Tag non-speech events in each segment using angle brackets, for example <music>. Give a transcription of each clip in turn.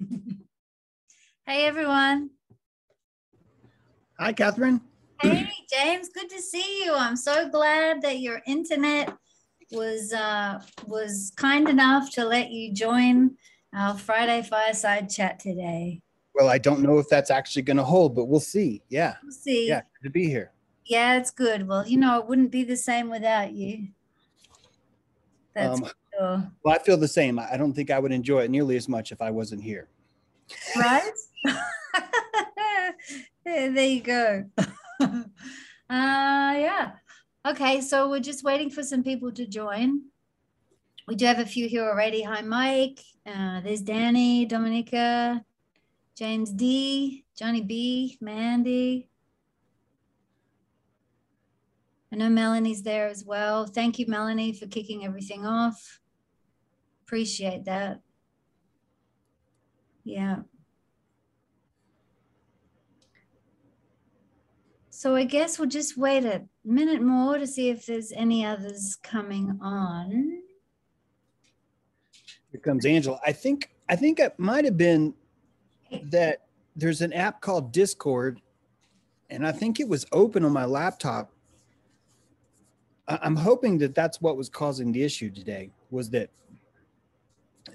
<laughs> hey, everyone. Hi, Kathryn. Hey, James. Good to see you. I'm so glad that your internet was uh, was kind enough to let you join our Friday fireside chat today. Well, I don't know if that's actually going to hold, but we'll see. Yeah. We'll see. Yeah, good to be here. Yeah, it's good. Well, you know, it wouldn't be the same without you. That's um, sure. Well, I feel the same. I don't think I would enjoy it nearly as much if I wasn't here. Right? <laughs> <laughs> there you go. <laughs> uh, yeah. Okay, so we're just waiting for some people to join. We do have a few here already. Hi, Mike. Uh, there's Danny, Dominica, James D, Johnny B, Mandy. I know Melanie's there as well. Thank you, Melanie, for kicking everything off. Appreciate that. Yeah. So I guess we'll just wait a minute more to see if there's any others coming on. Here comes Angela. I think I think it might have been that there's an app called Discord, and I think it was open on my laptop I'm hoping that that's what was causing the issue today was that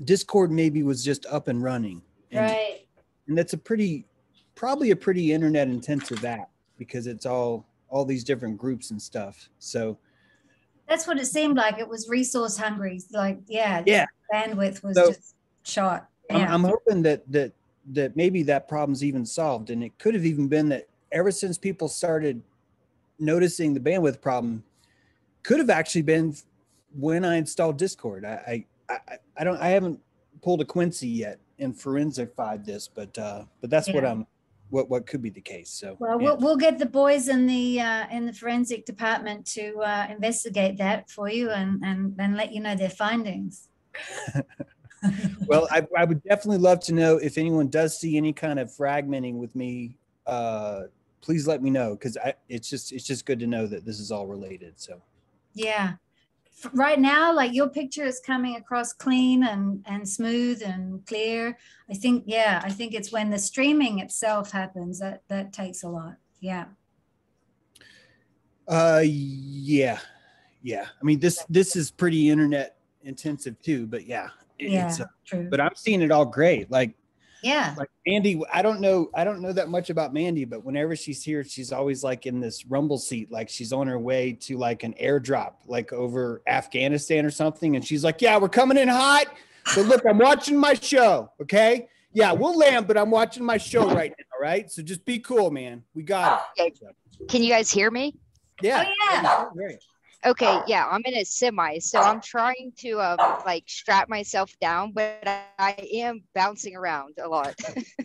Discord maybe was just up and running. And, right. And that's a pretty, probably a pretty internet intensive app because it's all all these different groups and stuff. So that's what it seemed like. It was resource hungry. Like yeah, yeah. Bandwidth was so, just shot. Yeah. I'm, I'm hoping that that that maybe that problem's even solved, and it could have even been that ever since people started noticing the bandwidth problem could have actually been when I installed Discord. I, I, I, I don't, I haven't pulled a Quincy yet and forensified this, but, uh, but that's yeah. what I'm, what, what could be the case. So, well, yeah. we'll, we'll get the boys in the, uh, in the forensic department to, uh, investigate that for you and, and, and let you know their findings. <laughs> well, I, I would definitely love to know if anyone does see any kind of fragmenting with me, uh, please let me know because I it's just it's just good to know that this is all related. So yeah. Right now, like your picture is coming across clean and, and smooth and clear. I think, yeah, I think it's when the streaming itself happens that that takes a lot. Yeah. Uh, yeah, yeah. I mean, this this is pretty internet intensive too, but yeah, yeah, uh, true. But I'm seeing it all great. Like yeah. Like Mandy, I don't know, I don't know that much about Mandy, but whenever she's here, she's always like in this rumble seat, like she's on her way to like an airdrop, like over Afghanistan or something. And she's like, Yeah, we're coming in hot. But look, I'm watching my show. Okay. Yeah, we'll land, but I'm watching my show right now. Right. So just be cool, man. We got it. Can you guys hear me? Yeah. Oh, yeah. Okay, yeah, I'm in a semi, so I'm trying to um, like strap myself down, but I am bouncing around a lot.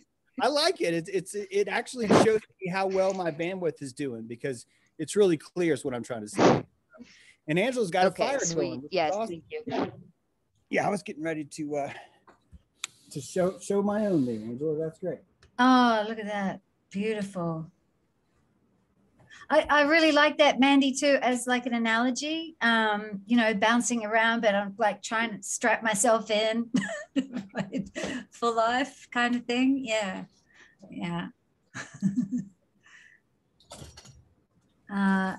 <laughs> I like it. It's it's it actually shows me how well my bandwidth is doing because it's really clear is what I'm trying to say. And Angela's got okay, a fire sweet. going. Yes, awesome. thank you. Yeah, I was getting ready to uh to show show my own there, Angela. That's great. Oh, look at that. Beautiful. I, I really like that, Mandy, too, as like an analogy. Um, you know, bouncing around, but I'm like trying to strap myself in <laughs> for life, kind of thing. Yeah, yeah. <laughs> uh,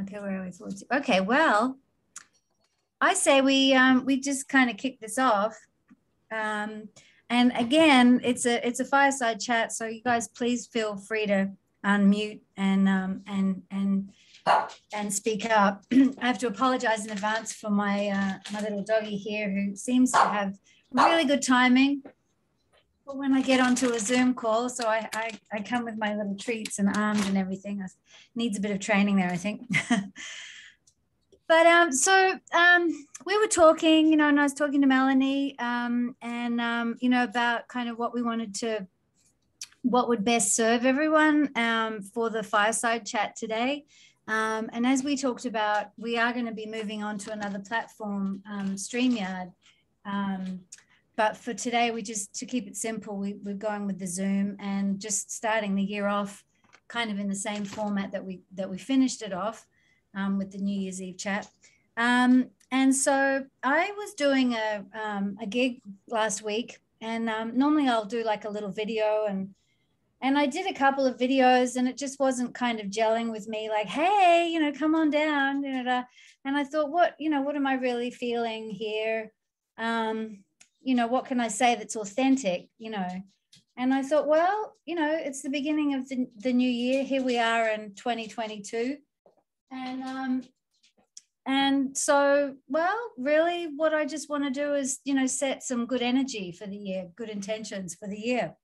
okay, where are we? Okay, well, I say we um, we just kind of kick this off. Um, and again, it's a it's a fireside chat, so you guys please feel free to unmute and um, and and and speak up. <clears throat> I have to apologize in advance for my uh, my little doggy here, who seems to have really good timing. But when I get onto a Zoom call, so I, I, I come with my little treats and arms and everything. I, needs a bit of training there, I think. <laughs> but um, so um, we were talking, you know, and I was talking to Melanie, um, and um, you know, about kind of what we wanted to what would best serve everyone um, for the fireside chat today. Um, and as we talked about, we are going to be moving on to another platform, um, StreamYard. Um, but for today, we just, to keep it simple, we, we're going with the Zoom and just starting the year off kind of in the same format that we, that we finished it off um, with the New Year's Eve chat. Um, and so I was doing a, a gig last week and um, normally I'll do like a little video and and I did a couple of videos and it just wasn't kind of gelling with me like hey you know come on down and I thought what you know what am I really feeling here? Um, you know what can I say that's authentic you know? And I thought well you know it's the beginning of the, the new year. Here we are in 2022 and um, and so well really what i just want to do is you know set some good energy for the year good intentions for the year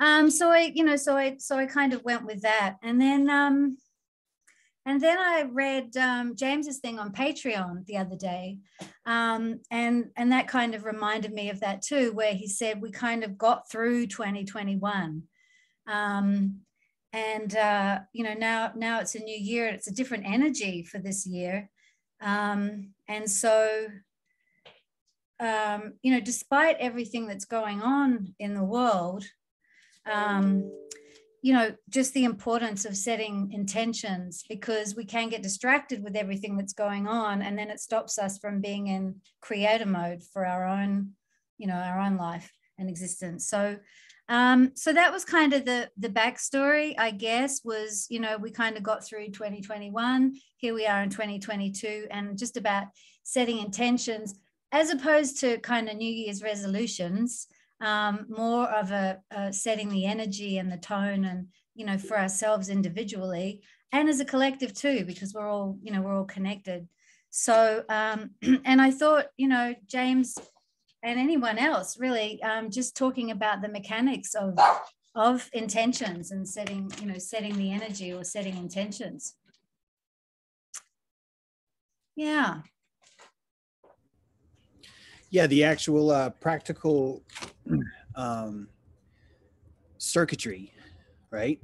um so i you know so i so i kind of went with that. And then um and then i read um, james's thing on patreon the other day. Um, and and that kind of reminded me of that too where he said we kind of got through 2021 um, and uh, you know now now it's a new year it's a different energy for this year. Um, and so um, you know despite everything that's going on in the world um, you know just the importance of setting intentions because we can get distracted with everything that's going on and then it stops us from being in creator mode for our own you know our own life and existence so um, so that was kind of the the backstory, I guess, was you know we kind of got through 2021. Here we are in 2022, and just about setting intentions as opposed to kind of New Year's resolutions. Um, more of a, a setting the energy and the tone, and you know for ourselves individually and as a collective too, because we're all you know we're all connected. So um, <clears throat> and I thought you know James and anyone else really um, just talking about the mechanics of of intentions and setting you know setting the energy or setting intentions yeah yeah the actual uh, practical um, circuitry right?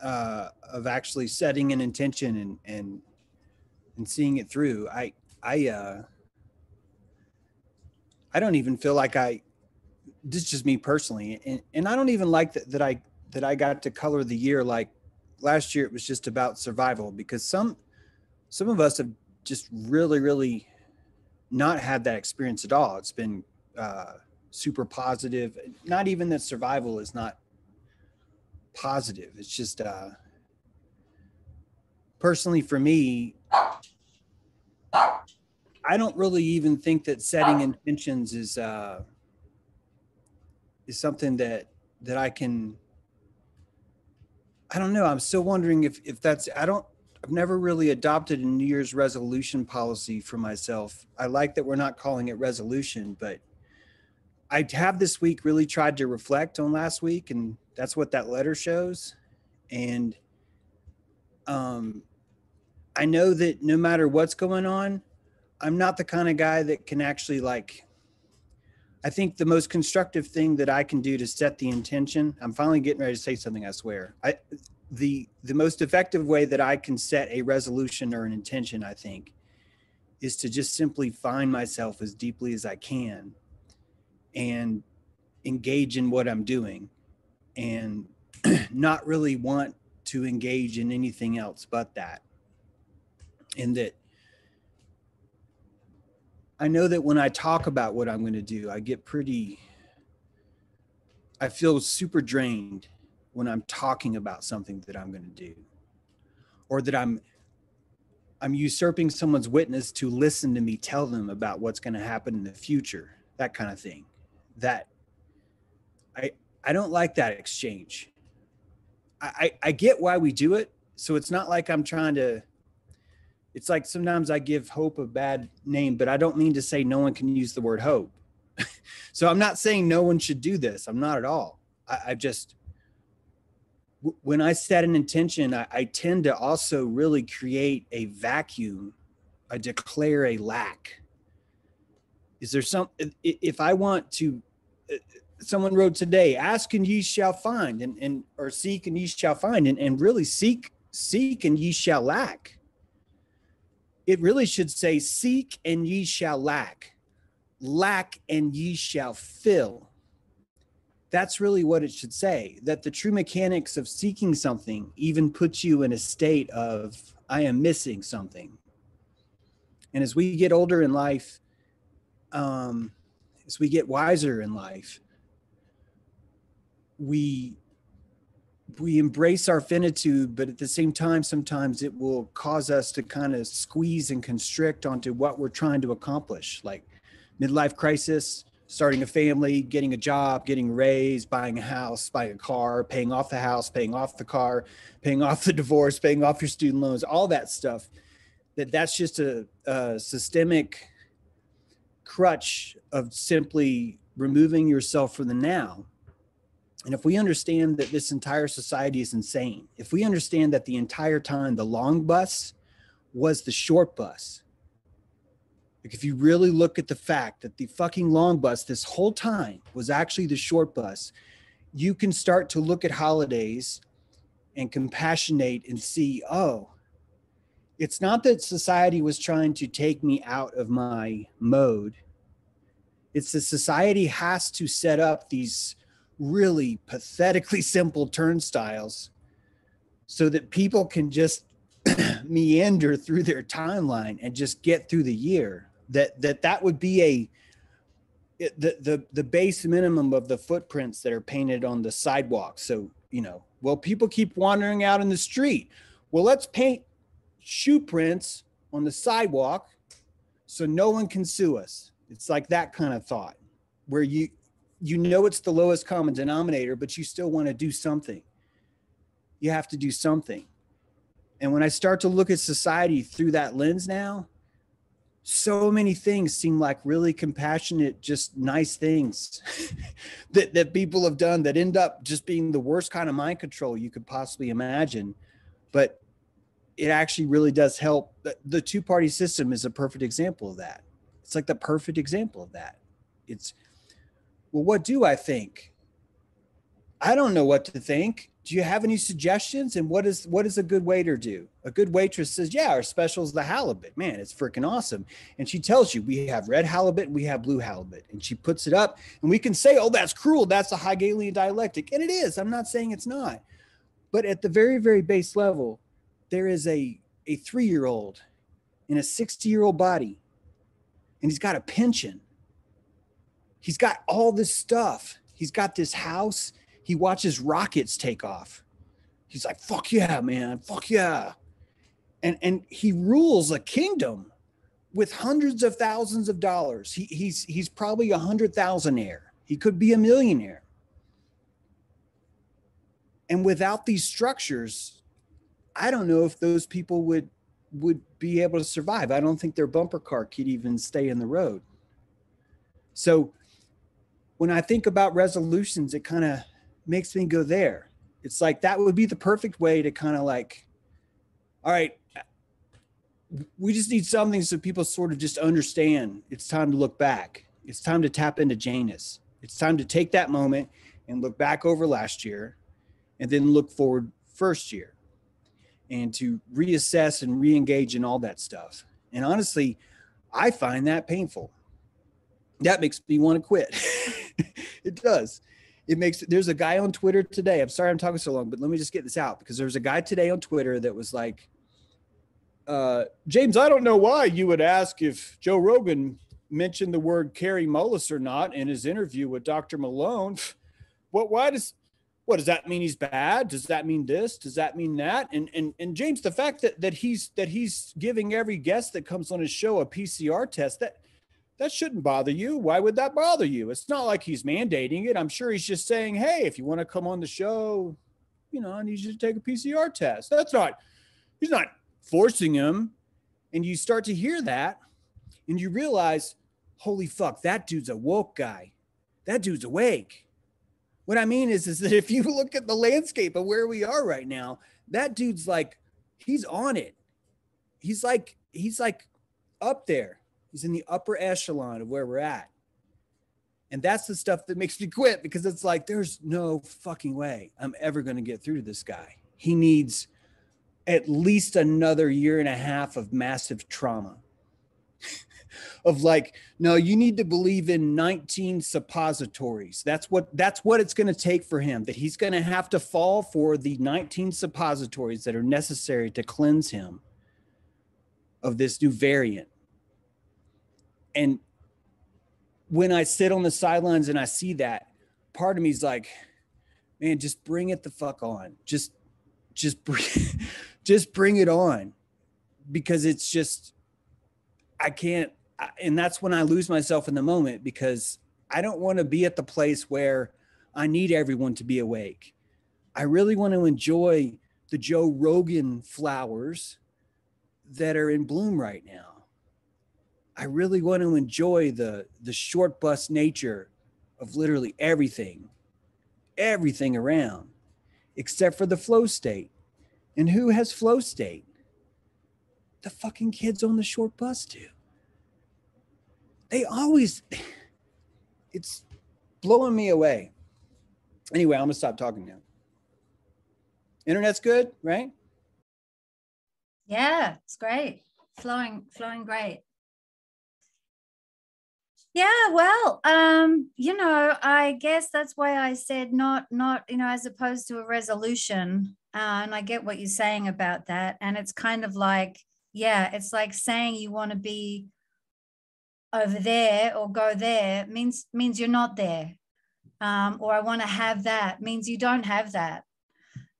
Uh, of actually setting an intention and and and seeing it through. I i uh I don't even feel like I this is just me personally and, and I don't even like that that I that I got to color the year like last year it was just about survival because some some of us have just really really not had that experience at all it's been uh, super positive not even that survival is not positive it's just uh personally for me I don't really even think that setting intentions is uh, is something that that I can. I don't know. I'm still wondering if if that's. I don't. I've never really adopted a New Year's resolution policy for myself. I like that we're not calling it resolution, but I have this week really tried to reflect on last week, and that's what that letter shows. And um, I know that no matter what's going on, I'm not the kind of guy that can actually like I think the most constructive thing that I can do to set the intention, I'm finally getting ready to say something, I swear. I the the most effective way that I can set a resolution or an intention, I think, is to just simply find myself as deeply as I can and engage in what I'm doing and <clears throat> not really want to engage in anything else but that. And that I know that when I talk about what I'm going to do, I get pretty, I feel super drained when I'm talking about something that I'm going to do or that I'm I'm usurping someone's witness to listen to me tell them about what's going to happen in the future, that kind of thing. That I I don't like that exchange. I, I, get why we do it. So it's not like I'm trying to it's like sometimes I give hope a bad name, but I don't mean to say no one can use the word hope. <laughs> so I'm not saying no one should do this. I'm not at all. I, I just, when I set an intention, I, I tend to also really create a vacuum. I declare a lack. Is there some, if I want to, uh, someone wrote today, ask and ye shall find, and, and or seek and ye shall find, and, and really seek, seek and ye shall lack it really should say, Seek and ye shall lack, lack and ye shall fill. That's really what it should say. That the true mechanics of seeking something even puts you in a state of, I am missing something. And as we get older in life, um, as we get wiser in life, we we embrace our finitude, but at the same time, sometimes it will cause us to kind of squeeze and constrict onto what we're trying to accomplish, like midlife crisis, starting a family, getting a job, getting raised, buying a house, buying a car, paying off the house, paying off the car, paying off the <laughs> divorce, paying off your student loans, all that stuff. That that's just a, a systemic crutch of simply removing yourself from the now. And if we understand that this entire society is insane, if we understand that the entire time the long bus was the short bus, like if you really look at the fact that the fucking long bus this whole time was actually the short bus, you can start to look at holidays and compassionate and see, oh, it's not that society was trying to take me out of my mode. It's that society has to set up these really pathetically <laughs> simple turnstiles so that people can just <clears throat> meander through their timeline and just get through the year that that that would be a the the the base minimum of the footprints that are painted on the sidewalk. So you know well people keep wandering out in the street. Well let's paint shoe prints on the sidewalk so no one can sue us. It's like that kind of thought where you you know it's the lowest common denominator but you still want to do something. You have to do something. And when i start to look at society through that lens now so many things seem like really compassionate just nice things <laughs> that, that people have done that end up just being the worst kind of mind control you could possibly imagine. But it actually really does help. The, two party system is a perfect example of that. It's like the perfect example of that. It's well what do i think? I don't know what to think do you have any suggestions? And what is what does a good waiter do? A good waitress says yeah our special is the halibut. Man it's freaking awesome. And she tells you we have red halibut we have blue halibut. And she puts it up and we can say oh that's cruel. That's a hegelian dialectic. And it is. I'm not saying it's not. But at the very very base level there is a a three year old in a 60 year old body and he's got a pension. He's got all this stuff. He's got this house he watches rockets take off. He's like, fuck yeah, man, fuck yeah. And and he rules a kingdom with hundreds of thousands of dollars. He, he's he's probably a hundred thousandaire. He could be a millionaire. And without these structures, I don't know if those people would would be able to survive. I don't think their bumper car could even stay in the road. So when I think about resolutions, it kind of makes me go there. It's like that would be the perfect way to kind of like, all right, we just need something so people sort of just understand it's time to look back. It's time to tap into Janus. It's time to take that moment and look back over last year and then look forward first year and to reassess and re-engage in all that stuff. And honestly, I find that painful. That makes me want to quit. <laughs> it does it makes there's a guy on Twitter today. I'm sorry I'm talking so long, but let me just get this out because there's a guy today on Twitter that was like, uh, James, I don't know why you would ask if Joe Rogan mentioned the word Kary Mullis or not in his interview with Dr. Malone. <sighs> What why does what does that mean he's bad? Does that mean this? Does that mean that? And and and James, the fact that that he's that he's giving every guest that comes on his show a PCR test, that that shouldn't bother you. Why would that bother you? It's not like he's mandating it. I'm sure he's just saying, hey, if you want to come on the show, you know, I need you to take a PCR test. That's not, he's not forcing him. And you start to hear that and you realize, holy fuck, that dude's a woke guy. That dude's awake. What I mean is, is that if you <laughs> look at the landscape of where we are right now, that dude's like, he's on it. He's like, he's like up there He's in the upper echelon of where we're at. And that's the stuff that makes me quit because it's like, there's no fucking way I'm ever going to get through to this guy. He needs at least another year and a half of massive trauma. <laughs> of like, no, you need to believe in 19 suppositories. That's what that's what it's going to take for him. That he's going to have to fall for the 19 suppositories that are necessary to cleanse him of this new variant and when I sit on the sidelines and I see that, part of me is like, man, just bring it the fuck on. Just, just bring, <laughs> just bring it on, because it's just, I can't, and that's when I lose myself in the moment because I don't want to be at the place where I need everyone to be awake. I really want to enjoy the Joe Rogan flowers that are in bloom right now. I really want to enjoy the the short bus nature of literally everything, everything around, except for the flow state. And who has flow state? The fucking kids on the short bus do. They always, <sighs> it's blowing me away. Anyway, I'm gonna stop talking now. Internet's good, right? Yeah, it's great. Flowing, flowing great. Yeah, well, um, you know, I guess that's why I said not, not, you know, as opposed to a resolution. Uh, and I get what you're saying about that. And it's kind of like, yeah, it's like saying you want to be over there or go there means means you're not there. Um, or I want to have that means you don't have that.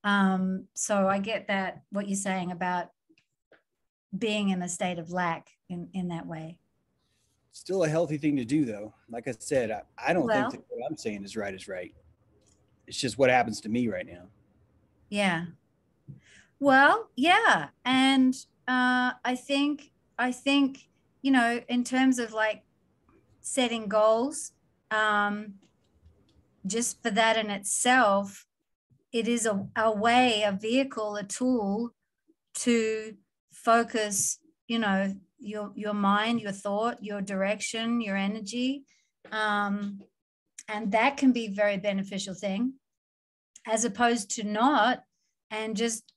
Um, so I get that what you're saying about being in a state of lack in, in that way. Still a healthy thing to do, though. Like I said, I, I don't well, think that what I'm saying is right is right. It's just what happens to me right now. Yeah. Well, yeah. And uh, I think, I think, you know, in terms of like setting goals, um, just for that in itself, it is a, a way, a vehicle, a tool to focus, you know, your your mind, your thought, your direction, your energy. Um, and that can be very beneficial thing as opposed to not and just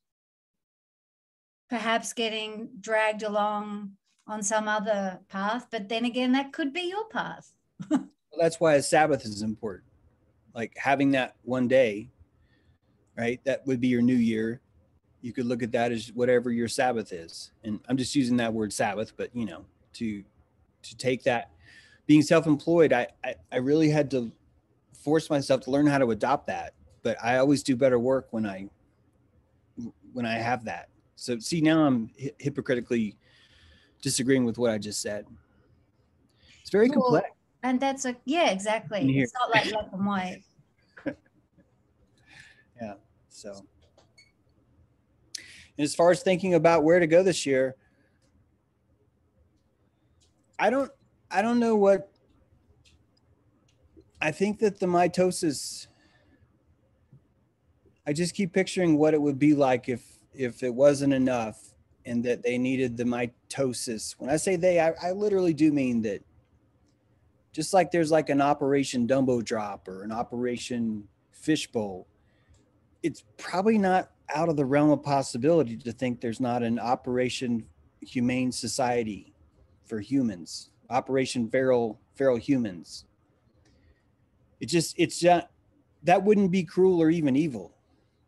perhaps getting dragged along on some other path. But then again that could be your path. <laughs> Well, that's why a sabbath is important. Like having that one day right that would be your new year you could look at that as whatever your Sabbath is. And I'm just using that word Sabbath, but you know, to to take that being self-employed, I, I, I really had to force myself to learn how to adopt that. But I always do better work when I when I have that. So see now I'm hi- hypocritically disagreeing with what I just said. It's very well, complex. And that's a yeah, exactly. It's not like black and white. <laughs> yeah. So and as far as thinking about where to go this year, I don't I don't know what I think that the mitosis I just keep picturing what it would be like if if it wasn't enough and that they needed the mitosis. When I say they, I, I literally do mean that just like there's like an operation Dumbo drop or an operation fishbowl, it's probably not out of the realm of possibility to think there's not an Operation Humane Society for humans, Operation Feral Feral Humans. It just it's just that wouldn't be cruel or even evil.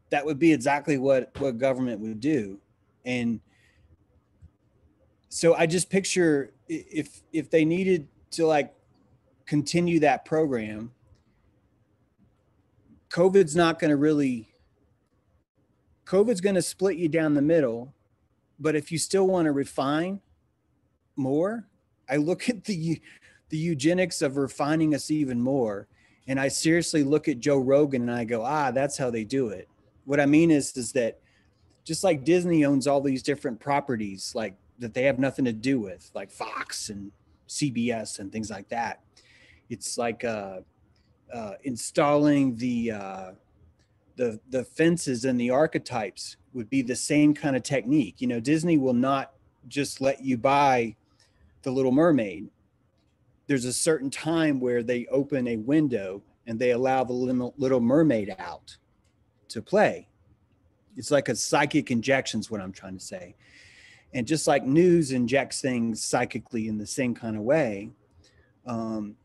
That would be exactly what what government would do, and so I just picture if if they needed to like continue that program, COVID's not going to really COVID's going to split you down the middle, but if you still want to refine more, I look at the the eugenics of refining us even more, and I seriously look at Joe Rogan and I go, ah, that's how they do it. What I mean is, is that just like Disney owns all these different properties, like that they have nothing to do with, like Fox and CBS and things like that. It's like uh, uh, installing the uh, the the fences and the archetypes would be the same kind of technique. You know, Disney will not just let you buy the Little Mermaid. There's a certain time where they open a window and they allow the Little Mermaid out to play. It's like a psychic injection, is what I'm trying to say. And just like news injects things psychically in the same kind of way, um,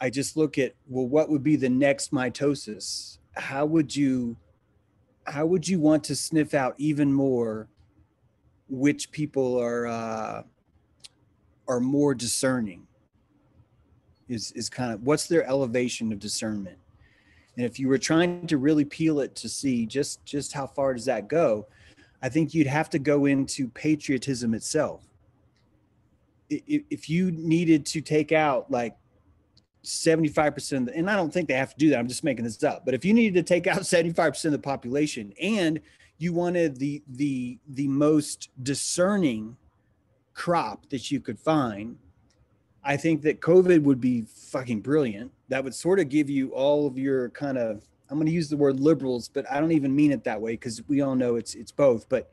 I just look at well, what would be the next mitosis? How would you how would you want to sniff out even more which people are uh, are more discerning? Is is kind of what's their elevation of discernment? And if you were trying to really peel it to see just just how far does that go i think you'd have to go into patriotism itself. If you needed to take out like 75% the, and I don't think they have to do that. I'm just making this up. But if you needed to take out <laughs> 75% of the population and you wanted the the the most discerning crop that you could find, I think that COVID would be fucking brilliant. That would sort of give you all of your kind of I'm going to use the word liberals, but I don't even mean it that way because we all know it's it's both. But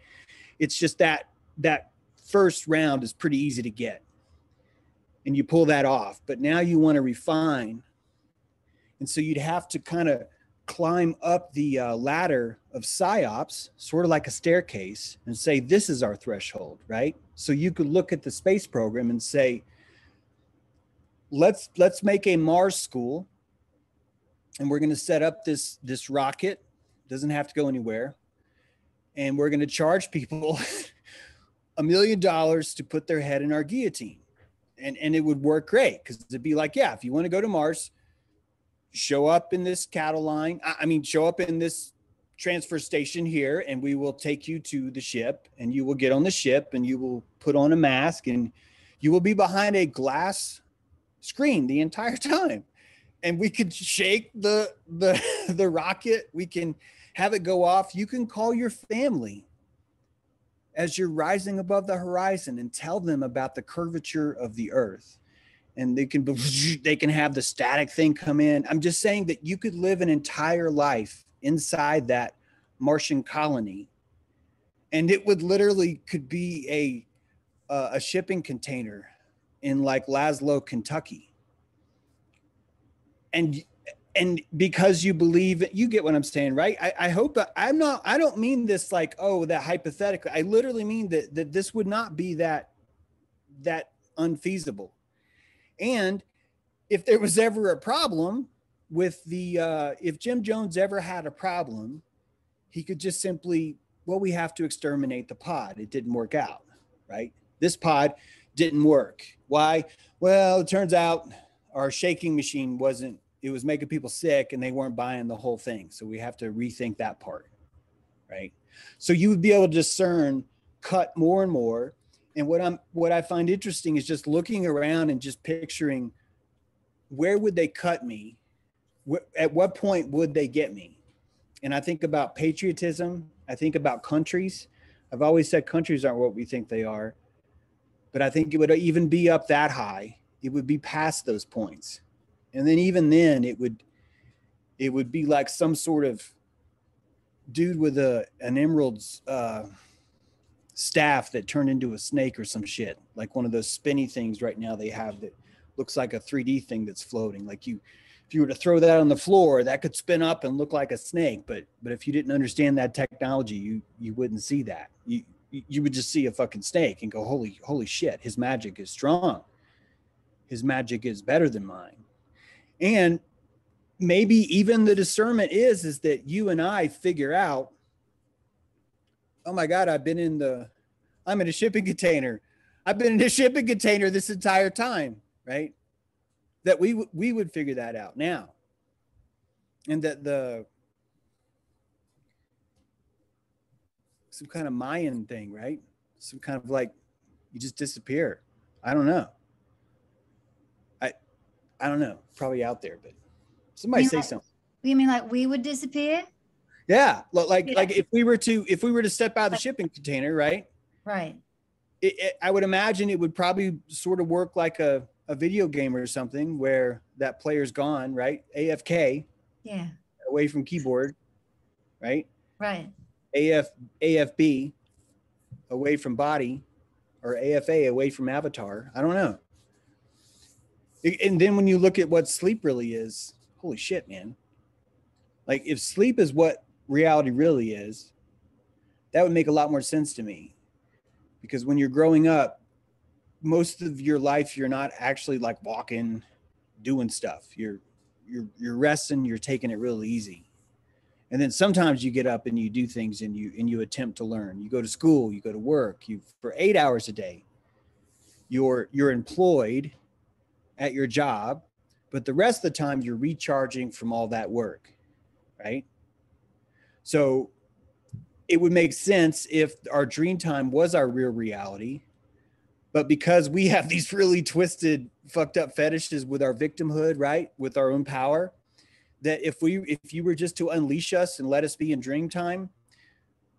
it's just that that first round is pretty easy to get and you pull that off. But now you want to refine. And so you'd have to kind of climb up the uh, ladder of psyops, sort of like a staircase, and say, this is our threshold, right? So you could look at the space program and say, let's let's make a Mars school, and we're going to set up this this rocket. Doesn't have to go anywhere, and we're going to charge people <laughs> a million dollars to put their head in our guillotine and and it would work great because it'd be like, yeah, if you want to go to Mars, show up in this cattle line. I mean, show up in this transfer station here, and we will take you to the ship, and you will get on the ship, and you will put on a mask, and you will be behind a glass screen the entire <laughs> time, and we could shake the the <laughs> the rocket. We can have it go off. You can call your family as you're rising above the horizon and tell them about the curvature of the earth. And they can <laughs> they can have the static thing come in. I'm just saying that you could live an entire life inside that martian colony. And it would literally could be a uh, a shipping container in like laszlo kentucky. And and because you believe you get what i'm saying right? I, I hope i'm not i don't mean this like oh that hypothetically i literally mean that that this would not be that that unfeasible. And if there was ever a problem with the uh if jim jones ever had a problem he could just simply well we have to exterminate the pod. It didn't work out right? This pod didn't work. Why? Well it turns out our shaking machine wasn't it was making people sick and they weren't buying the whole thing. So we have to rethink that part. Right. So you would be able to discern cut more and more. And what I'm what I find interesting is just looking around and just picturing where would they cut me? At what point would they get me? And I think about patriotism. I think about countries. I've always said countries aren't what we think they are, but I think it would even be up that high. It would be past those points and then even then it would it would be like some sort of dude with a an emerald's uh staff that turned into a snake or some shit. Like one of those spinny things right now they have that looks like a 3d thing that's floating. Like you if you were to throw that on the floor that could spin up and look like a snake. But but if you didn't understand that technology you you wouldn't see that. You you would just see a fucking snake and go holy holy shit his magic is strong. His magic is better than mine and maybe even the discernment is is that you and I figure out oh my god I've been in the I'm in a shipping container. I've been in a shipping container this entire time, right? That we we would figure that out now. And that the some kind of Mayan thing, right? Some kind of like you just disappear. I don't know. I don't know, probably out there, but somebody say like, something. You mean like we would disappear? Yeah, like yeah. like if we were to if we were to step out of the shipping container, right? Right. It, it, I would imagine it would probably sort of work like a a video game or something where that player's gone, right? AFK. Yeah. Away from keyboard, right? Right. AF AFB away from body or AFA away from avatar. I don't know and then when you look at what sleep really is holy shit man. Like if sleep is what reality really is that would make a lot more sense to me. Because when you're growing up most of your life you're not actually like walking doing stuff. You're you're you're resting you're taking it real easy. And then sometimes you get up and you do things and you and you attempt to learn. You go to school you go to work you for 8 hours a day you're you're employed at your job but the rest of the time you're recharging from all that work, right? So it would make sense if our dream time was our real reality. But because we have <laughs> these really twisted, fucked up fetishes with our victimhood, right? With our own power, that if we if you were just to unleash us and let us be in dream time,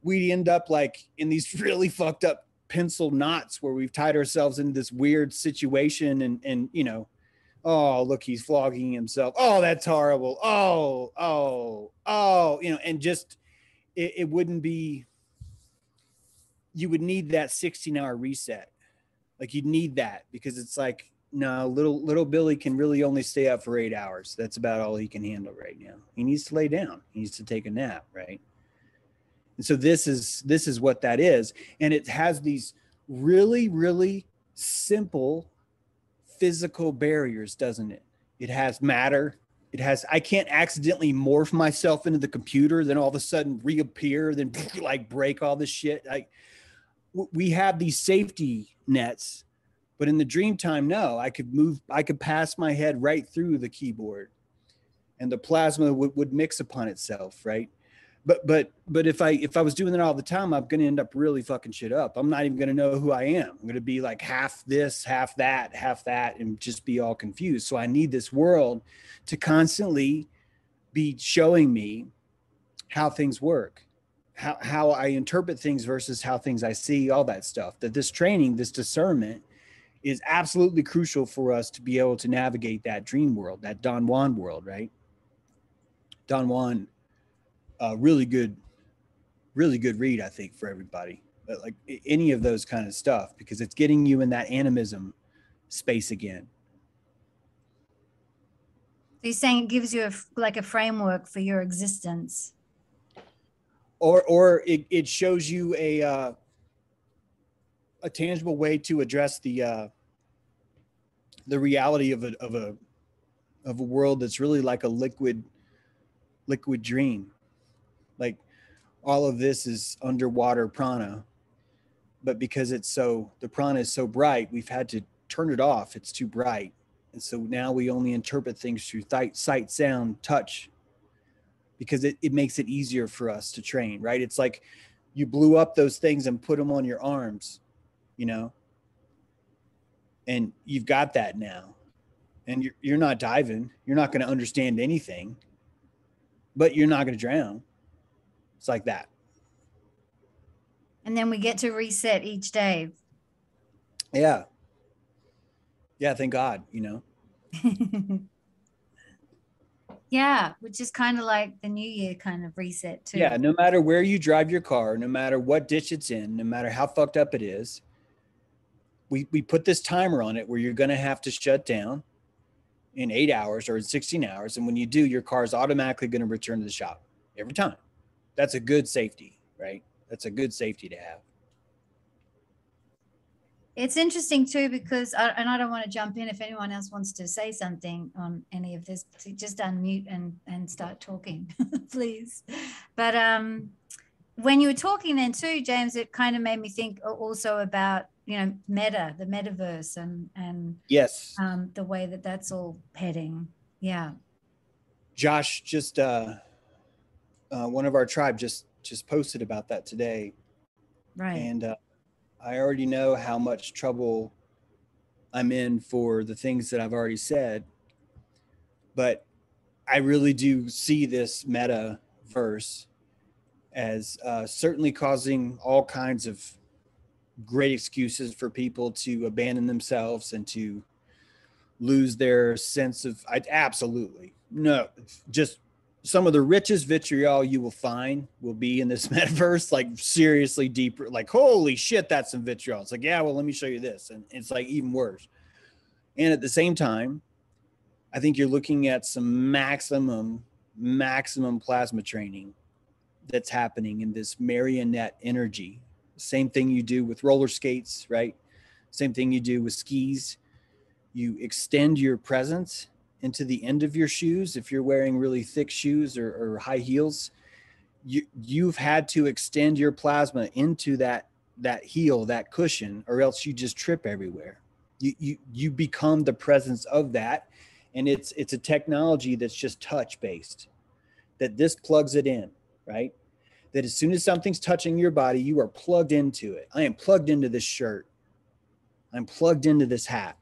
we'd end up like in these <laughs> really fucked up pencil knots where we've tied ourselves in this weird situation and and you know oh look he's flogging himself. Oh that's horrible. Oh oh oh you know and just it, it wouldn't be you would need that 16 hour reset. Like you'd need that because it's like no little little billy can really only stay up for eight hours. That's about all he can handle right now. He needs to lay down. He needs to take a nap right and so this is this is what that is. And it has these really really simple physical barriers doesn't it? It has matter. It has i can't accidentally morph myself into the computer then all of a sudden reappear then <laughs> like break all this shit. Like we have these safety nets but in the dream time no i could move i could pass my head right through the keyboard and the plasma would, would mix upon itself right but but but if I if I was doing it all the time, I'm gonna end up really fucking shit up. I'm not even gonna know who I am. I'm gonna be like half this, half that, half that, and just be all confused. So I need this world to constantly be showing me how things work, how how I interpret things versus how things I see, all that stuff. That this training, this discernment, is absolutely crucial for us to be able to navigate that dream world, that Don Juan world, right? Don Juan a really good, really good read, I think, for everybody. But like any of those kind of stuff, because it's getting you in that animism space again. So you're saying it gives you a, like a framework for your existence. Or, or it, it shows you a, uh, a tangible way to address the, uh, the reality of a, of a, of a world that's really like a liquid, liquid dream like all of this is underwater prana. But because it's so the prana is so bright we've had to turn it off. It's too bright. And so now we only interpret things through th- sight sound touch because it, it makes it easier for us to train right? It's like you blew up those things and put them on your arms you know? And you've got that now. And you're, you're not diving. You're not going to understand anything but you're not going to drown it's like that. And then we get to reset each day. Yeah. Yeah, thank God, you know. <laughs> yeah, which is kind of like the new year kind of reset too. Yeah, no matter where you drive your car, no matter what ditch it's in, no matter how fucked up it is, we we put this timer on it where you're going to have to shut down in 8 hours or in 16 hours and when you do your car is automatically going to return to the shop every time that's a good safety, right? That's a good safety to have. It's interesting too because, I, and I don't want to jump in. If anyone else wants to say something on any of this, just unmute and and start talking, <laughs> please. But um, when you were talking then too, James, it kind of made me think also about you know meta, the metaverse, and and yes, um, the way that that's all heading. Yeah. Josh just uh, uh, one of our tribe just just posted about that today. Right. And uh, I already know how much trouble I'm in for the things that I've already said, but I really do see this meta verse as uh, certainly causing all kinds of great excuses for people to abandon themselves and to lose their sense of I absolutely no just some of the richest vitriol you will find will be in this <laughs> metaverse, like seriously deeper, like holy shit, that's some vitriol. It's like, yeah, well, let me show you this. And it's like even worse. And at the same time, I think you're looking at some maximum, maximum plasma training that's happening in this marionette energy. Same thing you do with roller skates, right? Same thing you do with skis. You extend your presence into the end of your shoes if you're wearing really thick shoes or, or high heels you you've had to extend your plasma into that that heel that cushion or else you just trip everywhere. You you you become the presence of that and it's it's a technology that's just touch based that this plugs it in right? That as soon as something's touching your body you are plugged into it. I am plugged into this shirt. I'm plugged into this hat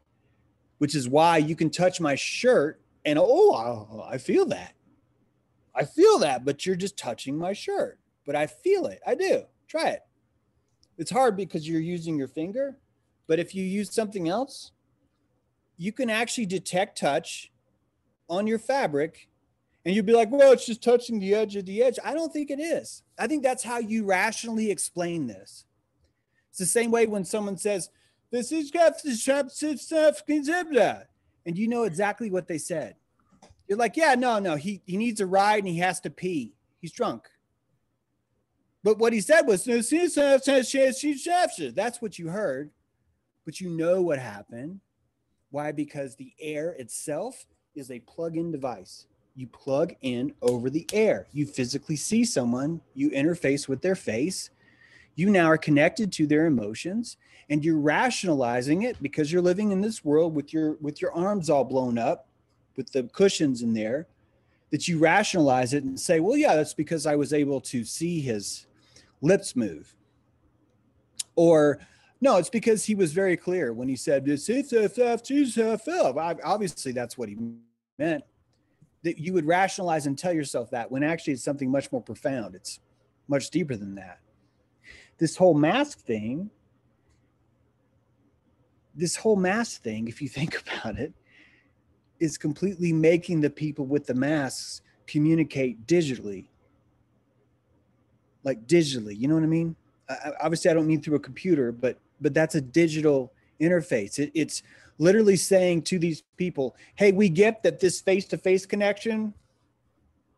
which is why you can touch my shirt and oh i feel that i feel that but you're just touching my shirt but i feel it i do try it it's hard because you're using your finger but if you use something else you can actually detect touch on your fabric and you'd be like, well, it's just touching the edge of the edge. I don't think it is. I think that's how you rationally explain this. It's the same way when someone says, this is and you know exactly what they said. You're like, yeah, no, no, he, he needs a ride and he has to pee. He's drunk. But what he said was, that's what you heard. But you know what happened. Why? Because the air itself is a plug-in device. You plug in over the air. You physically see someone, you interface with their face. You now are connected to their emotions and you're rationalizing it because you're living in this world with your with your arms all blown up with the cushions in there that you rationalize it and say, "Well, yeah, that's because I was able to see his lips move." Or no, it's because he was very clear when he said this. Obviously, that's what he meant. That you would rationalize and tell yourself that when actually it's something much more profound. It's much deeper than that. This whole mask thing, this whole mask thing, if you <laughs> think about it, is completely making the people with the masks communicate digitally. Like digitally, you know what I mean? I, obviously, I don't mean through a computer, but but that's a digital interface. It, it's literally saying to these people, hey, we get that this face to face connection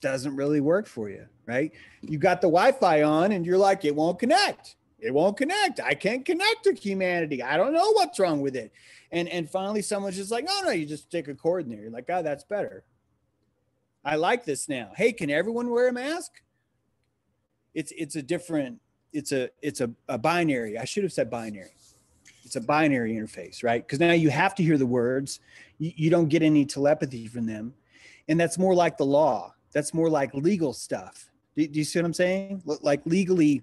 doesn't really work for you, right? You got the Wi Fi on and you're like, it won't connect. It won't connect. I can't connect to humanity. I don't know what's wrong with it. And and finally someone's just like, no, no, you just stick a cord in there. You're like, oh, that's better. I like this now. Hey, can everyone wear a mask? It's it's a different it's a it's a, a binary. I should have said binary. It's a binary interface, right? Because now you have to hear the words. You, you don't get any telepathy from them, and that's more like the law. That's more like legal stuff. Do you see what I'm saying? Like legally,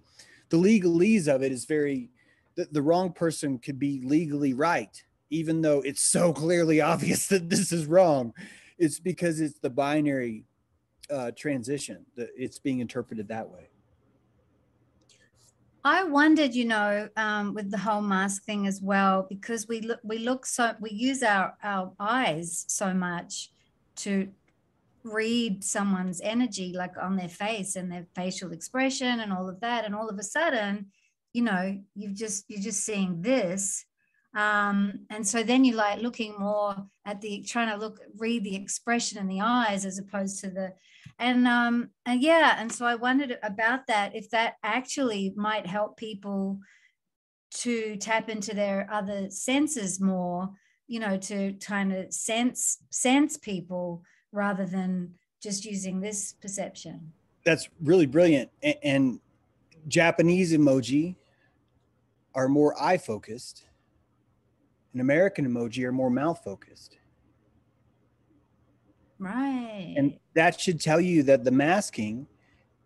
the legalese of it is very. The, the wrong person could be legally right, even though it's so clearly <laughs> obvious that this is wrong. It's because it's the binary uh, transition that it's being interpreted that way. I wondered, you know, um, with the whole mask thing as well, because we look, we look so, we use our our eyes so much to read someone's energy, like on their face and their facial expression and all of that, and all of a sudden, you know, you've just you're just seeing this, um, and so then you like looking more at the trying to look read the expression in the eyes as opposed to the and um and yeah and so i wondered about that if that actually might help people to tap into their other senses more you know to kind of sense sense people rather than just using this perception. That's really brilliant. And, and japanese emoji are more eye focused and american emoji are more mouth focused. Right. And that should tell you that the masking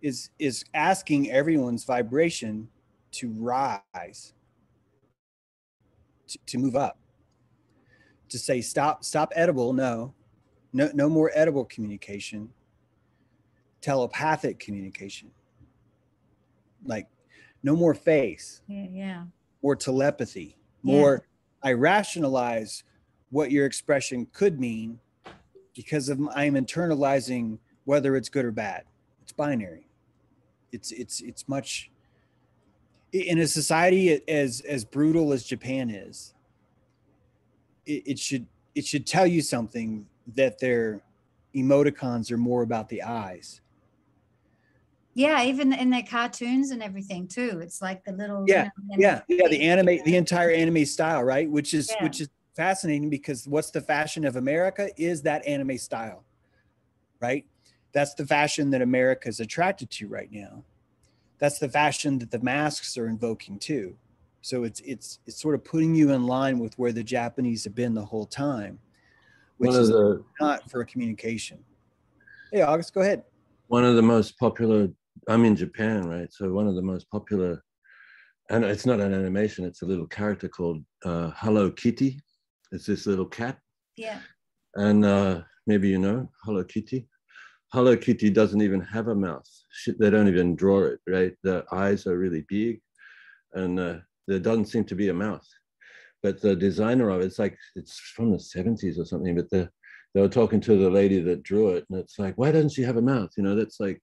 is is asking everyone's vibration to rise, to, to move up, to say stop, stop edible, no, no, no more edible communication, telepathic communication, like no more face, yeah, yeah. or telepathy, more yeah. I rationalize what your expression could mean because of I'm internalizing whether it's good or bad. It's binary. It's it's it's much in a society as as brutal as Japan is. It, it should it should tell you something that their emoticons are more about the eyes. Yeah, even in their cartoons and everything too. It's like the little yeah, you know, yeah, yeah. The anime, the entire anime style, right? Which is yeah. which is fascinating because what's the fashion of America is that anime style, right? That's the fashion that America is attracted to right now. That's the fashion that the masks are invoking too. So it's it's it's sort of putting you in line with where the Japanese have been the whole time. Which One is the not for communication. Hey, August, go ahead. one of the most popular. I'm in Japan, right? So one of the most popular, and it's not an animation. It's a little character called uh, Hello Kitty. It's this little cat, Yeah. and uh, maybe you know Hello Kitty. Hello Kitty doesn't even have a mouth. She, they don't even draw it, right? The eyes are really big, and uh, there doesn't seem to be a mouth. But the designer of it, it's like it's from the 70s or something. But the, they were talking to the lady that drew it, and it's like, why doesn't she have a mouth? You know, that's like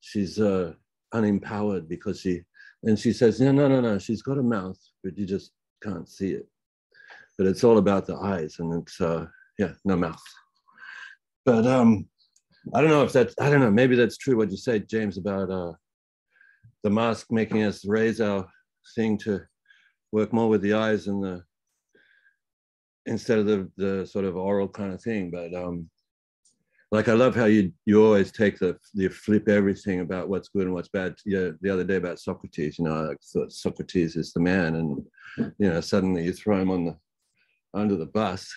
she's uh, unempowered because she. And she says, no, no, no, no. She's got a mouth, but you just can't see it. But it's all about the eyes, and it's uh, yeah, no mouth. But um, I don't know if that's I don't know. Maybe that's true what you said, James, about uh, the mask making us raise our thing to work more with the eyes and the instead of the the sort of oral kind of thing. But um, like I love how you you always take the you flip everything about what's good and what's bad. Yeah, the other day about Socrates, you know, I thought Socrates is the man, and you know, suddenly you throw him on the under the bus.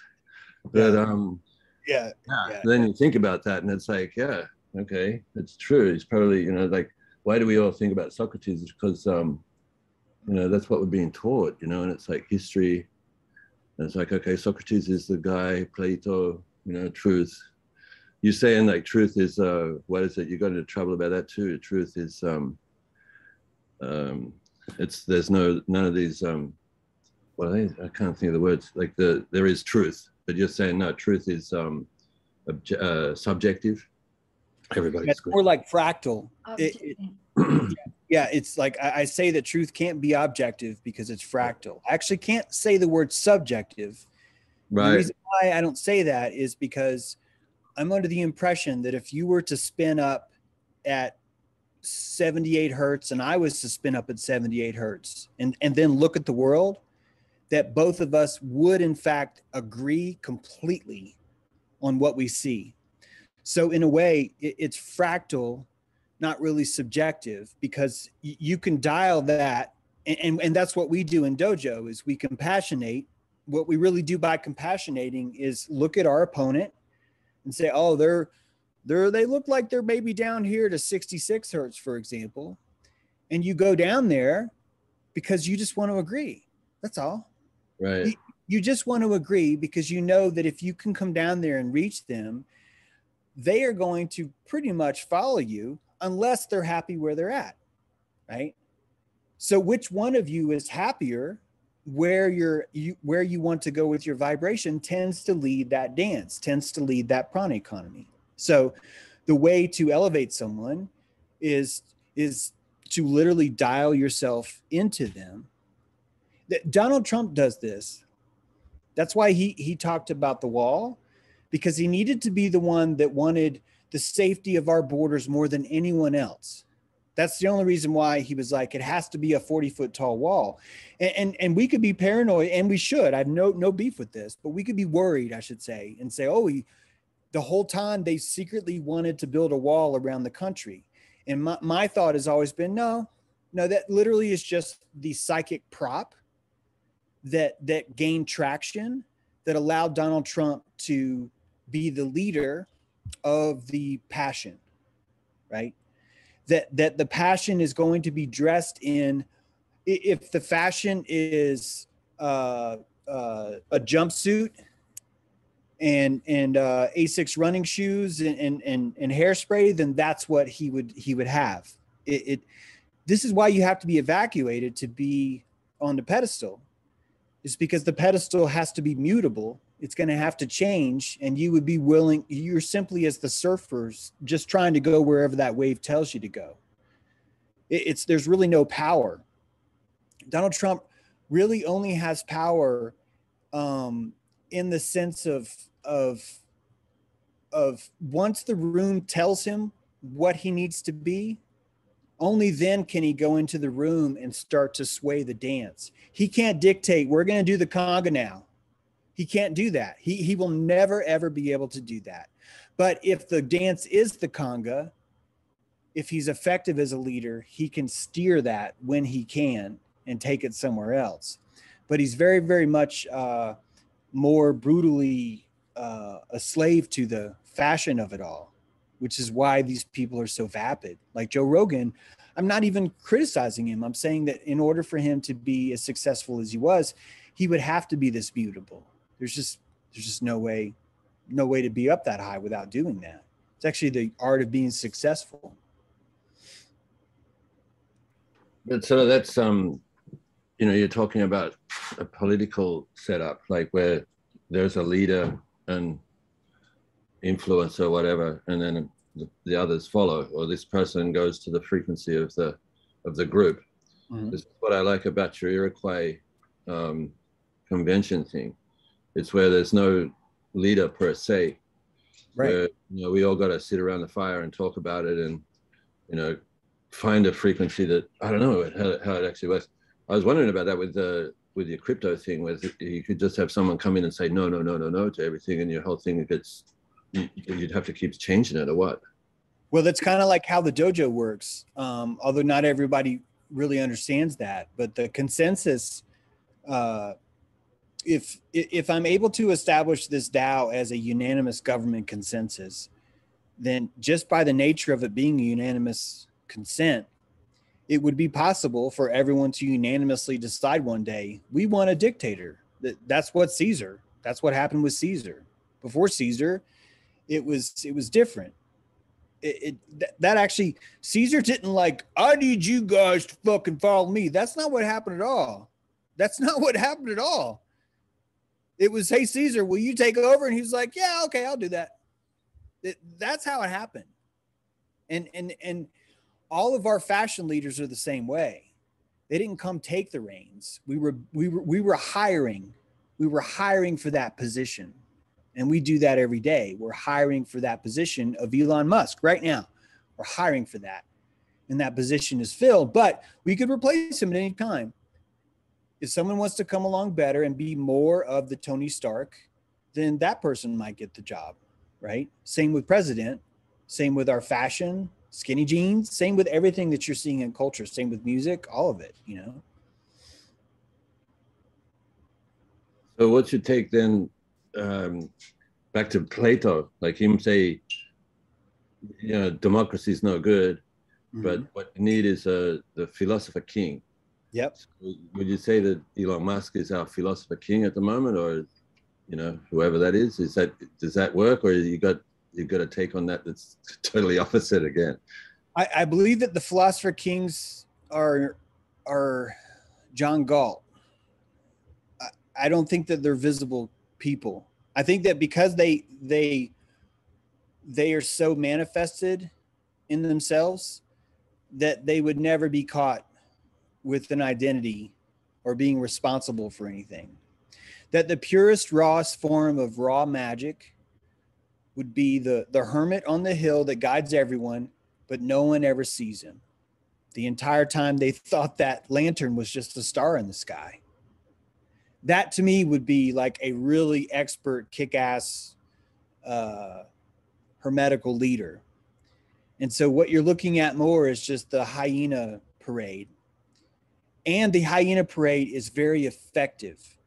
But um, Yeah. yeah. Yeah. Then you think about that, and it's like, yeah, okay, it's true. He's probably, you know, like, why do we all think about Socrates? It's because, um, you know, that's what we're being taught, you know, and it's like history. And it's like, okay, Socrates is the guy, Plato, you know, truth. You're saying like truth is, uh, what is it? You got into trouble about that too. Truth is, um, um, it's there's no none of these. Um, well, I, I can't think of the words. Like the there is truth, but you're saying no, truth is um, obje- uh, subjective. Everybody's It's more like fractal. It- it- <clears throat> yeah, it's like I, I say that truth can't be objective because it's fractal. I actually can't say the word subjective. Right. The reason why I don't say that is because I'm under the impression that if you were to spin up at 78 hertz and I was to spin up at 78 hertz and, and then look at the world, that both of us would in fact agree completely on what we see. So in a way, it, it's fractal, not really subjective, because y- you can dial that, and, and and that's what we do in dojo is we compassionate. What we really do by compassionating is look at our opponent and say, oh, they're they're they look like they're maybe down here to 66 hertz, for example, and you go down there because you just want to agree. That's all Right. you just want to agree because you know that if you can come down there and reach them, they are going to pretty much follow you unless they're happy where they're at. Right. So which one of you is happier where you're you where you want to go with your vibration tends to lead that dance, tends to lead that prana economy. So the way to elevate someone is is to literally dial yourself into them that Donald Trump does this. That's why he he talked about the wall because he needed to be the one that wanted the safety of our borders more than anyone else. That's the only reason why he was like it has to be a 40 foot tall wall. And, and and we could be paranoid and we should. I have no no beef with this, but we could be worried, I should say, and say, "Oh, he the whole time they secretly wanted to build a wall around the country." And my, my thought has always been, no, no, that literally is just the psychic prop that that gained traction that allowed Donald Trump to be the leader of the passion, right? That that the passion is going to be dressed in if the fashion is uh, uh, a jumpsuit and and uh, Asics running shoes and, and and and hairspray, then that's what he would he would have. It, it this is why you have to be evacuated to be on the pedestal is because the pedestal has to be mutable. It's going to have to change, and you would be willing. You're simply as the surfers, just trying to go wherever that wave tells you to go. It- it's there's really no power. Donald Trump really only has power um, in the sense of of of once the room tells him what he needs to be, only then can he go into the room and start to sway the dance. He can't dictate, we're going to do the conga now. He can't do that. He, he will never, ever be able to do that. But if the dance is the conga, if he's effective as a leader, he can steer that when he can and take it somewhere else. But he's very, very much uh, more brutally uh, a slave to the fashion of it all, which is why these people are so vapid. Like Joe Rogan, I'm not even criticizing him. I'm saying that in order for him to be as successful as he was, he would have to be this mutable. There's just there's just no way no way to be up that high without doing that. It's actually the art of being successful. But so that's um, you know, you're talking about a political setup, like where there's a leader and influence or whatever, and then the, the others follow, or this person goes to the frequency of the of the group. Mm-hmm. This is what I like about your Iroquois um, convention thing. It's where there's no leader per se. Right. Where, you know, we all got to sit around the fire and talk about it, and you know, find a frequency that I don't know how, how it actually works. I was wondering about that with the with your crypto thing, where you could just have someone come in and say no, no, no, no, no to everything, and your whole thing gets you'd have to keep changing it or what? Well, that's kind of like how the dojo works. Um, although not everybody really understands that, but the consensus, uh, if if I'm able to establish this DAO as a unanimous government consensus, then just by the nature of it being a unanimous consent, it would be possible for everyone to unanimously decide one day we want a dictator. That that's what Caesar. That's what happened with Caesar. Before Caesar, it was it was different. It, it that actually Caesar didn't like. I need you guys to fucking follow me. That's not what happened at all. That's not <laughs> what happened at all. It was, hey Caesar, will you take over? And he's like, yeah, okay, I'll do that. It, that's how it happened. And and and all of our fashion leaders are the same way. They didn't come take the reins. We were we were we were hiring. We were hiring for that position. And we do that every day. We're hiring for that position of Elon Musk right now. We're hiring for that. And that position is filled, but we could replace him at any time. If someone wants to come along better and be more of the Tony Stark, then that person might get the job, right? Same with president, same with our fashion, skinny jeans, same with everything that you're seeing in culture, same with music, all of it, you know. So what's your take then um, back to Plato, like him say, you know, democracy is no good, mm-hmm. but what you need is a the philosopher king. Yep. So would you say that Elon Musk is our philosopher king at the moment, or you know, whoever that is? Is that does that work, or you got you got a take on that that's <laughs> totally opposite again? I, I believe that the philosopher kings are are John Galt. I, I don't think that they're visible people. I think that because they they they are so manifested in themselves that they would never be caught with an identity or being responsible for anything. That the purest, rawest form of raw magic would be the, the hermit on the hill that guides everyone, but no one ever sees him. The entire time they <laughs> thought that lantern was just a star in the sky that to me would be like a really expert kick-ass uh, hermetical leader and so what you're looking at more is just the hyena parade and the hyena parade is very effective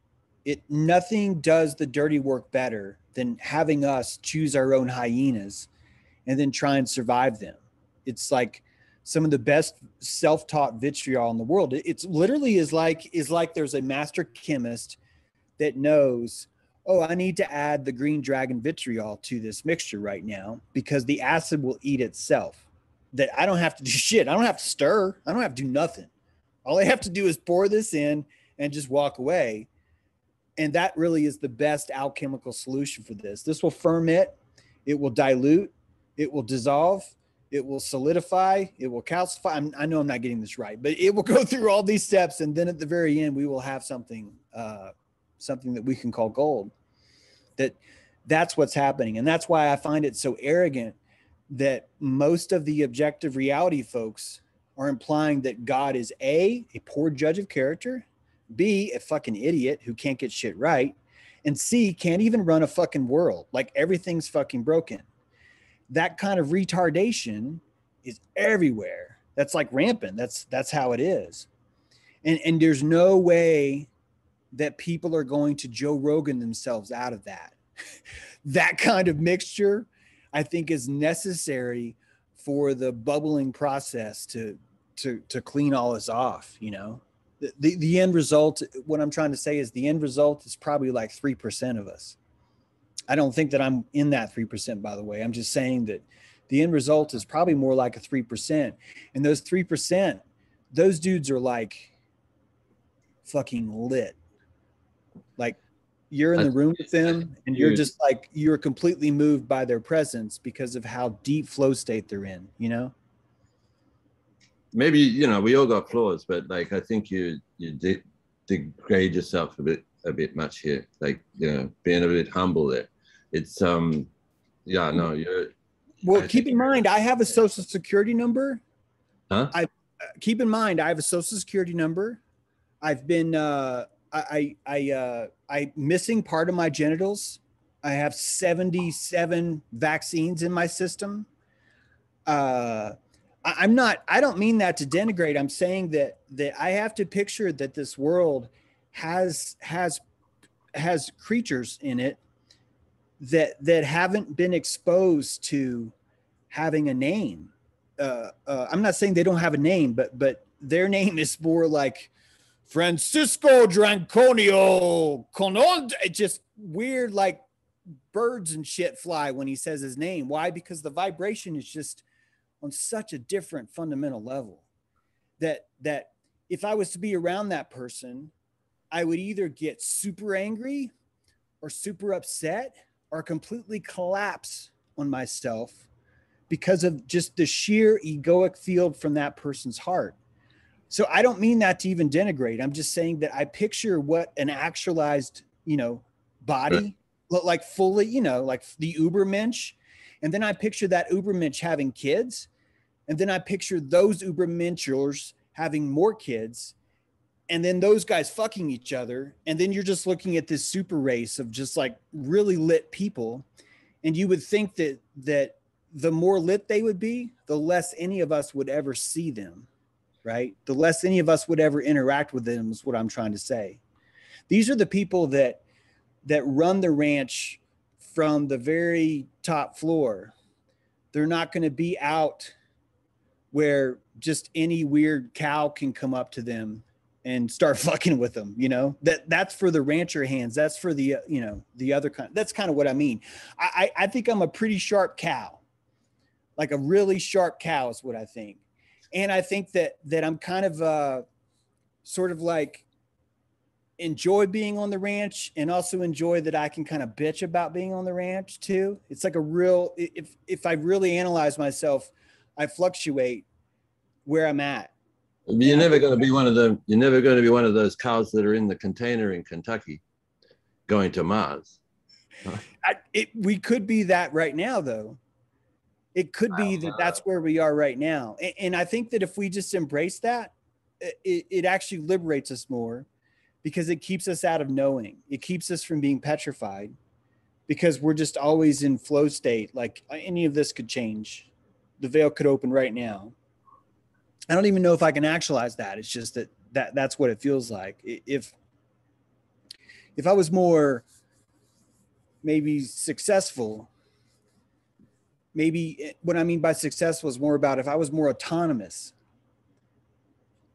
it nothing does the dirty work better than having us choose our own hyenas and then try and survive them it's like some of the best self-taught vitriol in the world. It's literally is like is like there's a master chemist that knows, oh, I need to add the green dragon vitriol to this mixture right now because the acid will eat itself. That I don't have to do <laughs> shit. I don't have to stir. I don't have to do nothing. All I have to do is pour this in and just walk away. And that really is the best alchemical solution for this. This will ferment, it will dilute, it will dissolve, it will solidify, it will calcify. I'm, i know I'm not getting this right, but it will go <laughs> through all these steps, and then at the very end, we will have something, uh, something that we can call gold. That that's what's happening, and that's why I find it so arrogant that most of the objective reality folks are implying that God is a a poor judge of character, b a fucking idiot who can't get shit right, and c can't even run a fucking world. Like everything's fucking broken that kind of retardation is everywhere. That's like rampant. That's that's how it is. And and there's no way that people are going to Joe Rogan themselves out of that. <laughs> that kind of mixture, I think, is necessary for the bubbling process to to to clean all this off. You know, the the, the end result. What I'm trying to say is the end result is probably like three percent of us. I don't think that I'm in that three percent. By the way, I'm just saying that the end result is probably more like a three percent, and those three percent, those dudes are like fucking lit. You're in the room with them and you're just like you're completely moved by their presence because of how deep flow state they're in you know? Maybe you know we all got flaws but like i think you you de- degrade yourself a bit a bit much here. Like you know being a bit humble there. It's um yeah no you're well I keep in mind i have a social security number. Huh? I uh, keep in mind i have a social security number. I've been uh I I uh, I missing part of my genitals. I have 77 vaccines in my system. Uh, I, I'm not. I don't mean that to denigrate. I'm saying that that I have to picture that this world has has has creatures in it that that haven't been exposed to having a name. Uh, uh, I'm not saying they don't have a name, but but their <laughs> name is more like Francisco Dranconio Conod. It just weird, like birds and shit fly when he says his name. Why? Because the vibration is just on such a different fundamental level that that if I was to be around that person, I would either get super angry or super upset or completely collapse on myself because of just the sheer egoic field from that person's heart. So I don't mean that to even denigrate. I'm just saying that I picture what an actualized, you know, body, right. like fully, you know, like the Ubermensch. And then I picture that Ubermensch having kids. And then I picture those Ubermenschers having more kids. And then those guys fucking each other. And then you're just looking at this super race of just like really lit people. And you would think that that the more lit they would be, the less any of us would ever see them right? The less any of us would ever interact with them is what I'm trying to say. These are the people that that run the ranch from the very top floor. They're not going to be out where just any weird cow can come up to them and start <laughs> fucking with them you know that that's for the rancher hands that's for the you know the other kind that's kind of what i mean I, I think i'm a pretty sharp cow like a really sharp cow is what i think and I think that that I'm kind of uh, sort of like enjoy being on the ranch and also enjoy that I can kind of bitch about being on the ranch too. It's like a real if if I really analyze myself, I fluctuate where I'm at. You're never going to be one of them. You're never going to be one of those cows that are in the container in Kentucky, going to Mars. I, it, we could be that right now, though. It could be that that's where we are right now. And, and I think that if we just embrace that, it, it actually liberates us more because it keeps us out of knowing. It keeps us from being petrified because we're just always in flow state. Like uh, any of this could change. The veil could open right now. I don't even know if I can actualize that. It's just that that that's what it feels like. If if I was more maybe successful maybe eh, what I mean by successful is more about if I was more autonomous,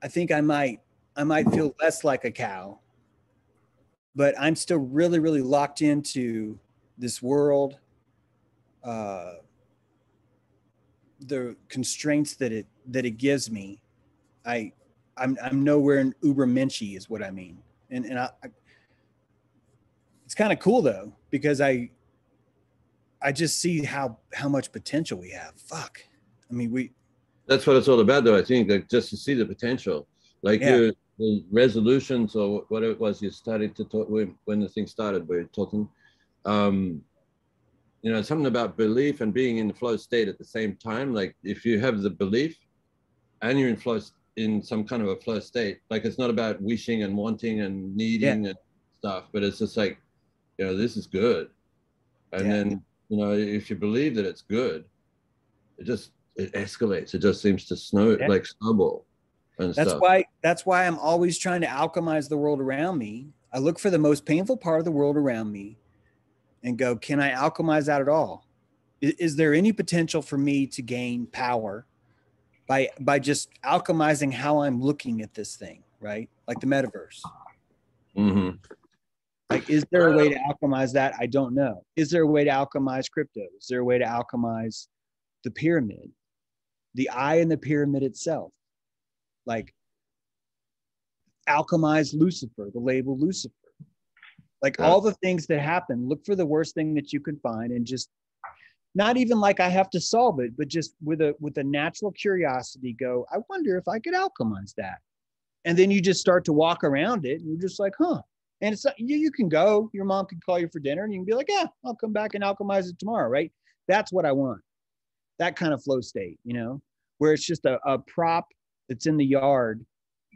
I think I might I might feel less like a cow. But I'm still really, really locked into this world, uh, the constraints that it that it gives me. I I'm I'm nowhere in uber Ubermenschy is what I mean. And and I, I it's kind of cool though because I I just see how how much potential we have. Fuck. I mean, we. That's what it's all about, though. I think like just to see the potential, like yeah. your the resolutions or whatever it was you started to talk when, when the thing started. We are talking, um, you know, something about belief and being in the flow state at the same time. Like if you have the belief, and you're in flow in some kind of a flow state, like it's not about wishing and wanting and needing yeah. and stuff, but it's just like, you know, this is good, and yeah. then you know if you believe that it's good it just it escalates it just seems to snow yeah. like snowball and that's stuff. why that's why i'm always trying to alchemize the world around me i look for the most painful part of the world around me and go, can I alchemize that at all? Is, is there any potential for me to gain power by by just alchemizing how I'm looking at this thing, right? Like the metaverse. hmm Like, is there a way to alchemize that? I don't know. Is there a way to alchemize crypto? Is there a way to alchemize the pyramid, the eye in the pyramid itself? Like, alchemize Lucifer, the label Lucifer. Like all the things that happen, look for the worst thing that you can find and just not even like I have to solve it, but just with a with a natural curiosity, go, I wonder if I could alchemize that. And then you just start to walk around it and you're just like, huh. And it's not, you, you can go, your mom can call you for dinner and you can be like, yeah, I'll come back and alchemize it tomorrow, right? That's what I want. That kind of flow state, you know, where it's just a, a prop that's in the yard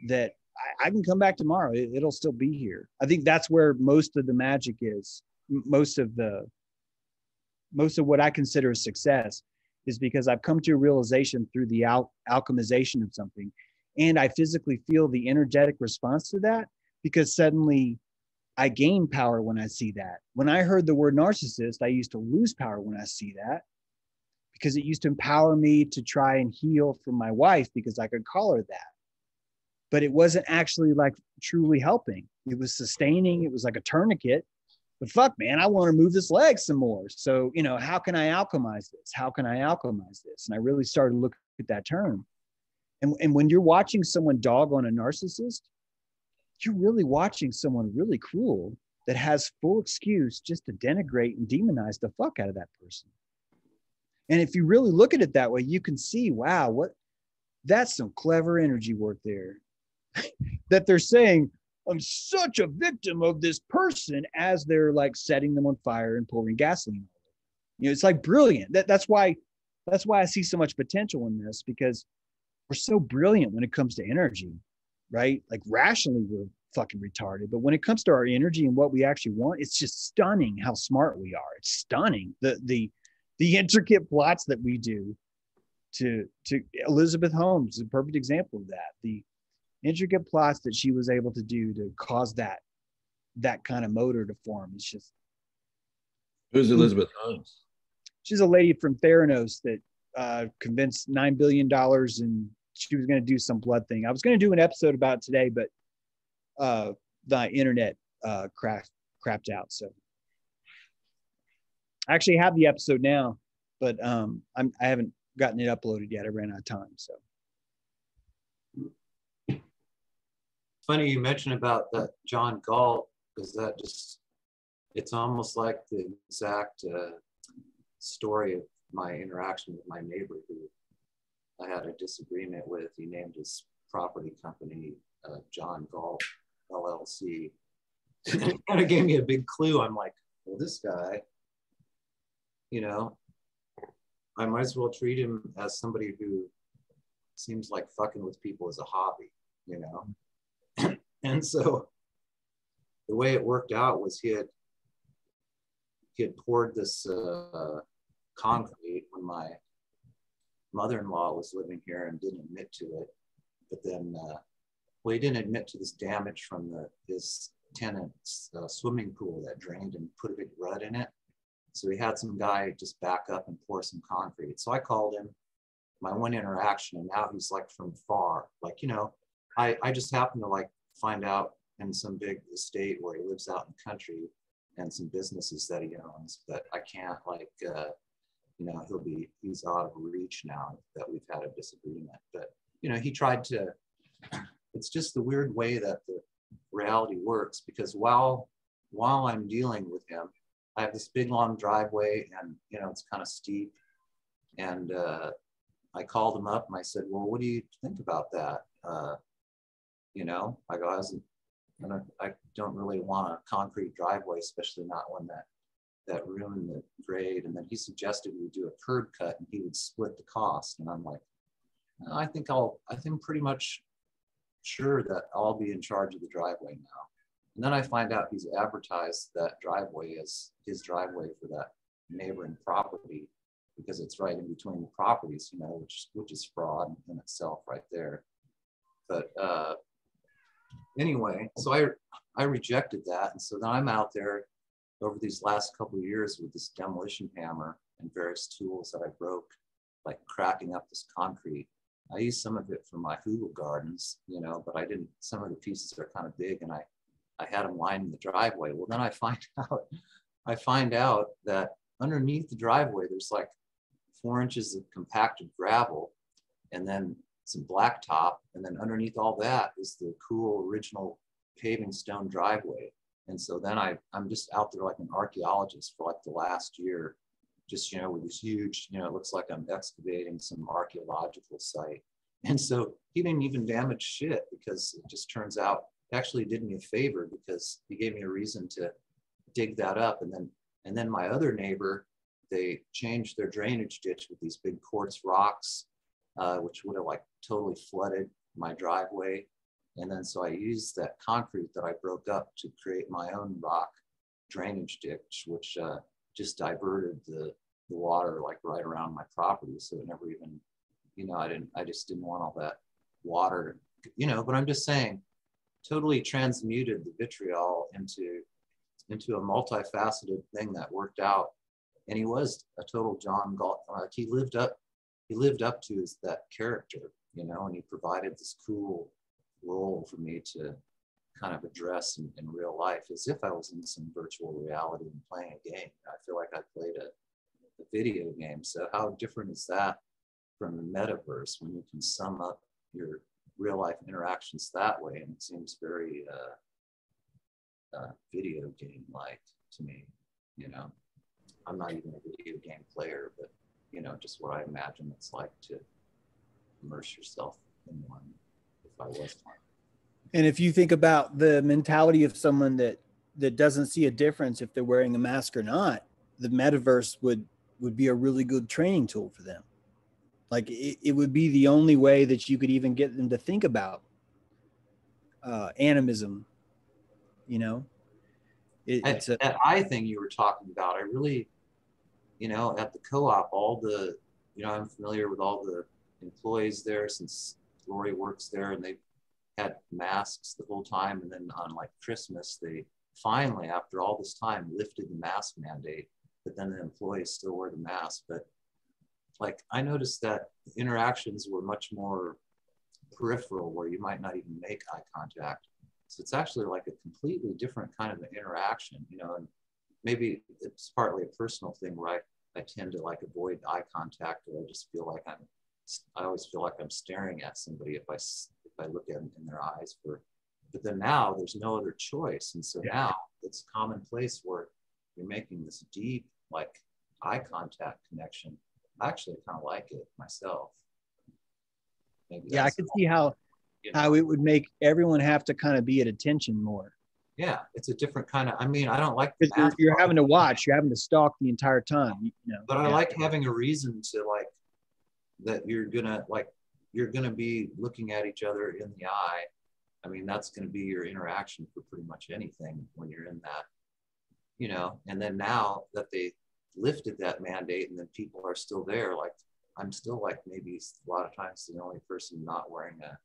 that I, I can come back tomorrow. It, it'll still be here. I think that's where most of the magic is. Most of the, most of what I consider a success is because I've come to a realization through the al- alchemization of something. And I physically feel the energetic response to that because suddenly I gain power when I see that. When I heard the word narcissist, I used to lose power when I see that because it used to empower me to try and heal from my wife because I could call her that. But it wasn't actually like truly helping. It was sustaining, it was like a tourniquet. But fuck, man, I want to move this leg some more. So, you know, how can I alchemize this? How can I alchemize this? And I really started to look at that term. And, and when you're watching someone dog on a narcissist, you're really watching someone really cruel that has full excuse just to denigrate and demonize the fuck out of that person. And if you really look at it that way, you can see, wow, what that's some clever energy work there. <laughs> that they're saying, I'm such a victim of this person as they're like setting them on fire and pouring gasoline. You know, it's like brilliant. That, that's why that's why I see so much potential in this because we're so brilliant when it comes to energy, right? Like rationally, we're fucking retarded. But when it comes to our energy and what we actually want, it's just stunning how smart we are. It's stunning. The the the intricate plots that we do to to Elizabeth Holmes, is a perfect example of that. The intricate plots that she was able to do to cause that that kind of motor to form. It's just Who's Elizabeth Holmes? she's a lady from Theranos that uh, convinced nine billion dollars and she was going to do some blood thing. I was going to do an episode about today, but uh, the internet uh, crapped crapped out. So I actually have the episode now, but um, I'm I haven't gotten it uploaded yet. I ran out of time. So funny you mentioned about that John Galt because that just it's almost like the exact uh, story of my interaction with my neighbor who I had a disagreement with. He named his property company uh, John Galt LLC. <laughs> kind of gave me a big clue. I'm like, well, this guy, you know, I might as well treat him as somebody who seems like fucking with people as a hobby, you know. <clears throat> and so the way it worked out was he had he had poured this uh, concrete when my mother-in-law was living here and didn't admit to it but then uh, well he didn't admit to this damage from the his tenant's uh, swimming pool that drained and put a big rut in it. So he had some guy just back up and pour some concrete. So i called him my one interaction and now he's like from far. Like you know i i just happened to like find out in some big estate where he lives out in the country and some businesses that he owns, but I can't like, uh, you know, he'll be, he's out of reach now that we've had a disagreement. But, you know, he tried to, it's just the weird way that the reality works because while, while I'm dealing with him, I have this big long driveway and, you know, it's kind of steep. And uh, I called him up and I said, well, what do you think about that? Uh, you know, I go, I wasn't I, I don't really want a concrete driveway, especially not one that that ruined the grade. And then he suggested we do a curb cut and he would split the cost. And I'm like, "No, I think I'll, I think pretty much sure that I'll be in charge of the driveway now. And then I find out he's advertised that driveway as his driveway for that neighboring property because it's right in between the properties, you know, which which is fraud in itself right there. But uh, anyway, so I I rejected that, and so then I'm out there over these last couple of years with this demolition hammer and various tools that I broke, like cracking up this concrete. I used some of it for my hugel gardens, you know, but I didn't, some of the pieces are kind of big and I, I had them lined in the driveway. Well, then I find <laughs> out, I find out that underneath the driveway, there's like four inches of compacted gravel and then some blacktop. And then underneath all that is the cool original paving stone driveway. And so then I, I'm just out there like an archaeologist for like the last year, just, you know, with this huge, you know, it looks like I'm excavating some archaeological site. And so he didn't even damage shit because it just turns out actually did me a favor because he gave me a reason to dig that up. And then, and then my other neighbor, they changed their drainage ditch with these big quartz rocks, uh, which would have like totally flooded my driveway. And then so I used that concrete that I broke up to create my own rock drainage ditch, which uh, just diverted the, the water like right around my property. So it never even, you know, I didn't, I just didn't want all that water, you know, but I'm just saying, totally transmuted the vitriol into, into a multifaceted thing that worked out. And he was a total John Galt. Like he lived up, he lived up to his, that character, you know, and he provided this cool role for me to kind of address in, in, real life as if I was in some virtual reality and playing a game. I feel like I played a, a video game. So how different is that from the metaverse when you can sum up your real life interactions that way? And it seems very uh, uh, video game like to me. You know, I'm not even a video game player, but you know, just what I imagine it's like to immerse yourself in one And if you think about the mentality of someone that that doesn't see a difference if they're wearing a mask or not, the metaverse would would be a really good training tool for them. Like it, it would be the only way that you could even get them to think about uh, animism. You know, it, it's a, that eye thing you were talking about. I really, you know, at the co-op, all the, you know, I'm familiar with all the employees there since Lori works there and they had masks the whole time. And then on like Christmas, they finally, after all this time, lifted the mask mandate, but then the employees still wear the mask. But like I noticed that interactions were much more peripheral where you might not even make eye contact. So it's actually like a completely different kind of an interaction, you know, and maybe it's partly a personal thing where I, I tend to like avoid eye contact or I just feel like I'm I always feel like I'm staring at somebody if I if I look at them in their eyes for. But then now there's no other choice, and so yeah. now it's commonplace where you're making this deep like eye contact connection. I actually kind of like it myself. Maybe yeah, I could see how you know? how it would make everyone have to kind of be at attention more. Yeah, it's a different kind of. I mean, I don't like. You're, you're having to watch. You're having to stalk the entire time. You know. But I like having a reason to like that you're gonna like you're gonna be looking at each other in the eye. I mean, that's gonna be your interaction for pretty much anything when you're in that, you know. And then now that they lifted that mandate and then people are still there, like I'm still like maybe a lot of times the only person not wearing a,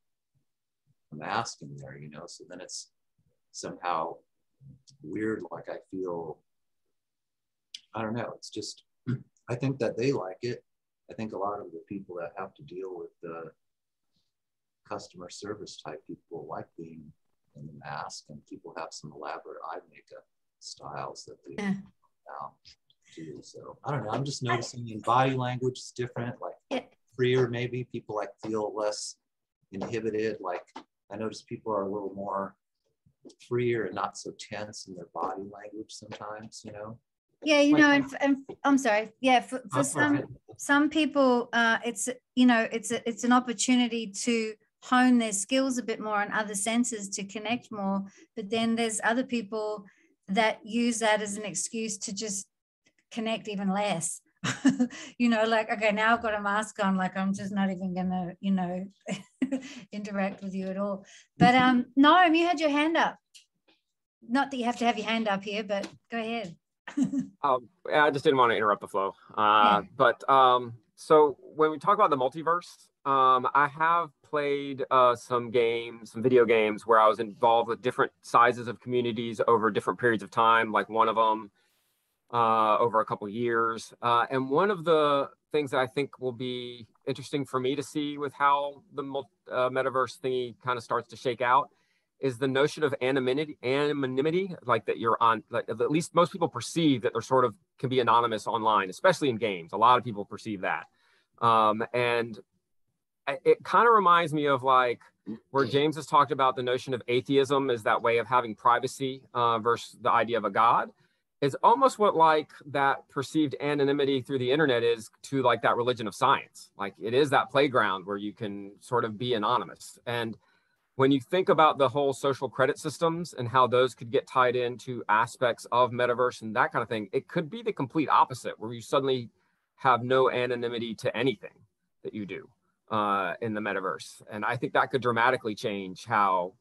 a mask in there, you know. So then it's somehow weird. Like I feel, I don't know. It's just <clears throat> I think that they like it I think a lot of the people that have to deal with the customer service type people like being in the mask, and people have some elaborate eye makeup styles that they yeah. now do. So I don't know. I'm just noticing in body language is different, like freer maybe. People like feel less inhibited. Like I notice people are a little more freer and not so tense in their body language sometimes, you know yeah you know and, and i'm sorry. Yeah for, for some some people uh it's you know it's a, it's an opportunity to hone their skills a bit more on other senses to connect more but then there's other people that use that as an excuse to just connect even less. <laughs> You know like okay now i've got a mask on like i'm just not even gonna you know <laughs> interact with you at all. But um no you had your hand up. Not that you have to have your hand up here but go ahead <laughs> um, I just didn't want to interrupt the flow. Uh, yeah. But um, so when we talk about the multiverse, um, I have played uh, some games, some video games where I was involved with different sizes of communities over different periods of time. Like one of them uh, over a couple years. Uh, and one of the things that I think will be interesting for me to see with how the uh, metaverse thingy kind of starts to shake out is the notion of anonymity, anonymity, like that you're on, like at least most people perceive that they're sort of can be anonymous online, especially in games. A lot of people perceive that. Um, and it kind of reminds me of like where James has talked about the notion of atheism is that way of having privacy uh, versus the idea of a God is almost what like that perceived anonymity through the internet is to like that religion of science. Like it is that playground where you can sort of be anonymous. And when you think about the whole social credit systems and how those could get tied into aspects of metaverse and that kind of thing, it could be the complete opposite where you suddenly have no anonymity to anything that you do uh, in the metaverse. And I think that could dramatically change how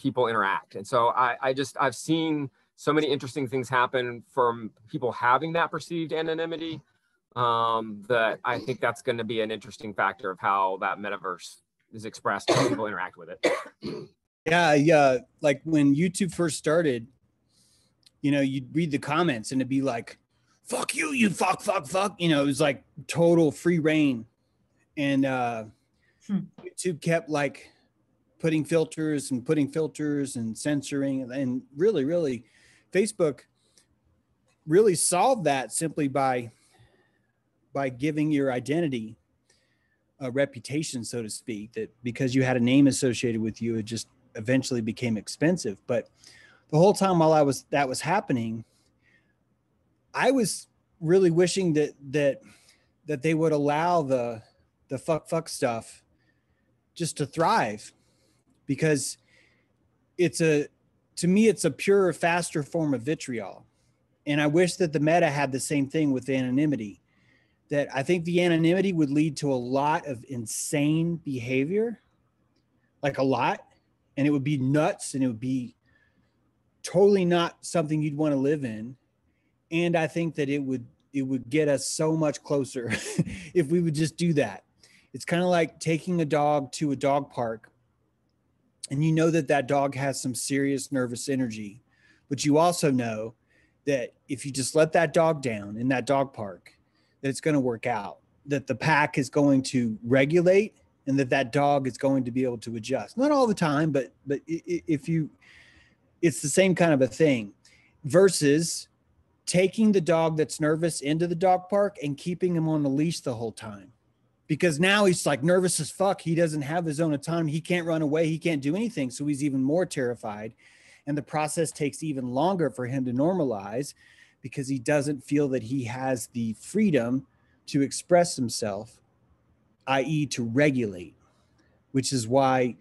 people interact. And so I, I just, I've seen so many interesting things happen from people having that perceived anonymity um, that I think that's going to be an interesting factor of how that metaverse is expressed how people interact with it. Yeah, yeah. Like when YouTube first started, you know, you'd read the comments and it'd be like, fuck you, you fuck, fuck, fuck. You know, it was like total free reign. And uh hmm. YouTube kept like putting filters and putting filters and censoring and really, really Facebook really solved that simply by by giving your identity a reputation, so to speak, that because you had a name associated with you, it just eventually became expensive. But the whole time while I was that was happening, I was really wishing that that that they would allow the the fuck fuck stuff just to thrive because it's a to me, it's a purer, faster form of vitriol. And I wish that the meta had the same thing with anonymity. That I think the anonymity would lead to a lot of insane behavior, like a lot, and it would be nuts and it would be totally not something you'd want to live in. And I think that it would it would get us so much closer <laughs> if we would just do that. It's kind of like taking a dog to a dog park and you know that that dog has some serious nervous energy but you also know that if you just let that dog down in that dog park that it's going to work out that the pack is going to regulate and that that dog is going to be able to adjust not all the time but but if you it's the same kind of a thing versus taking the dog that's nervous into the dog park and keeping him on the leash the whole time because now he's like nervous as fuck. He doesn't have his own autonomy. He can't run away. He can't do anything. So he's even more terrified. And the process takes even longer for him to normalize because he doesn't feel that he has the freedom to express himself, i.e., to regulate, which is why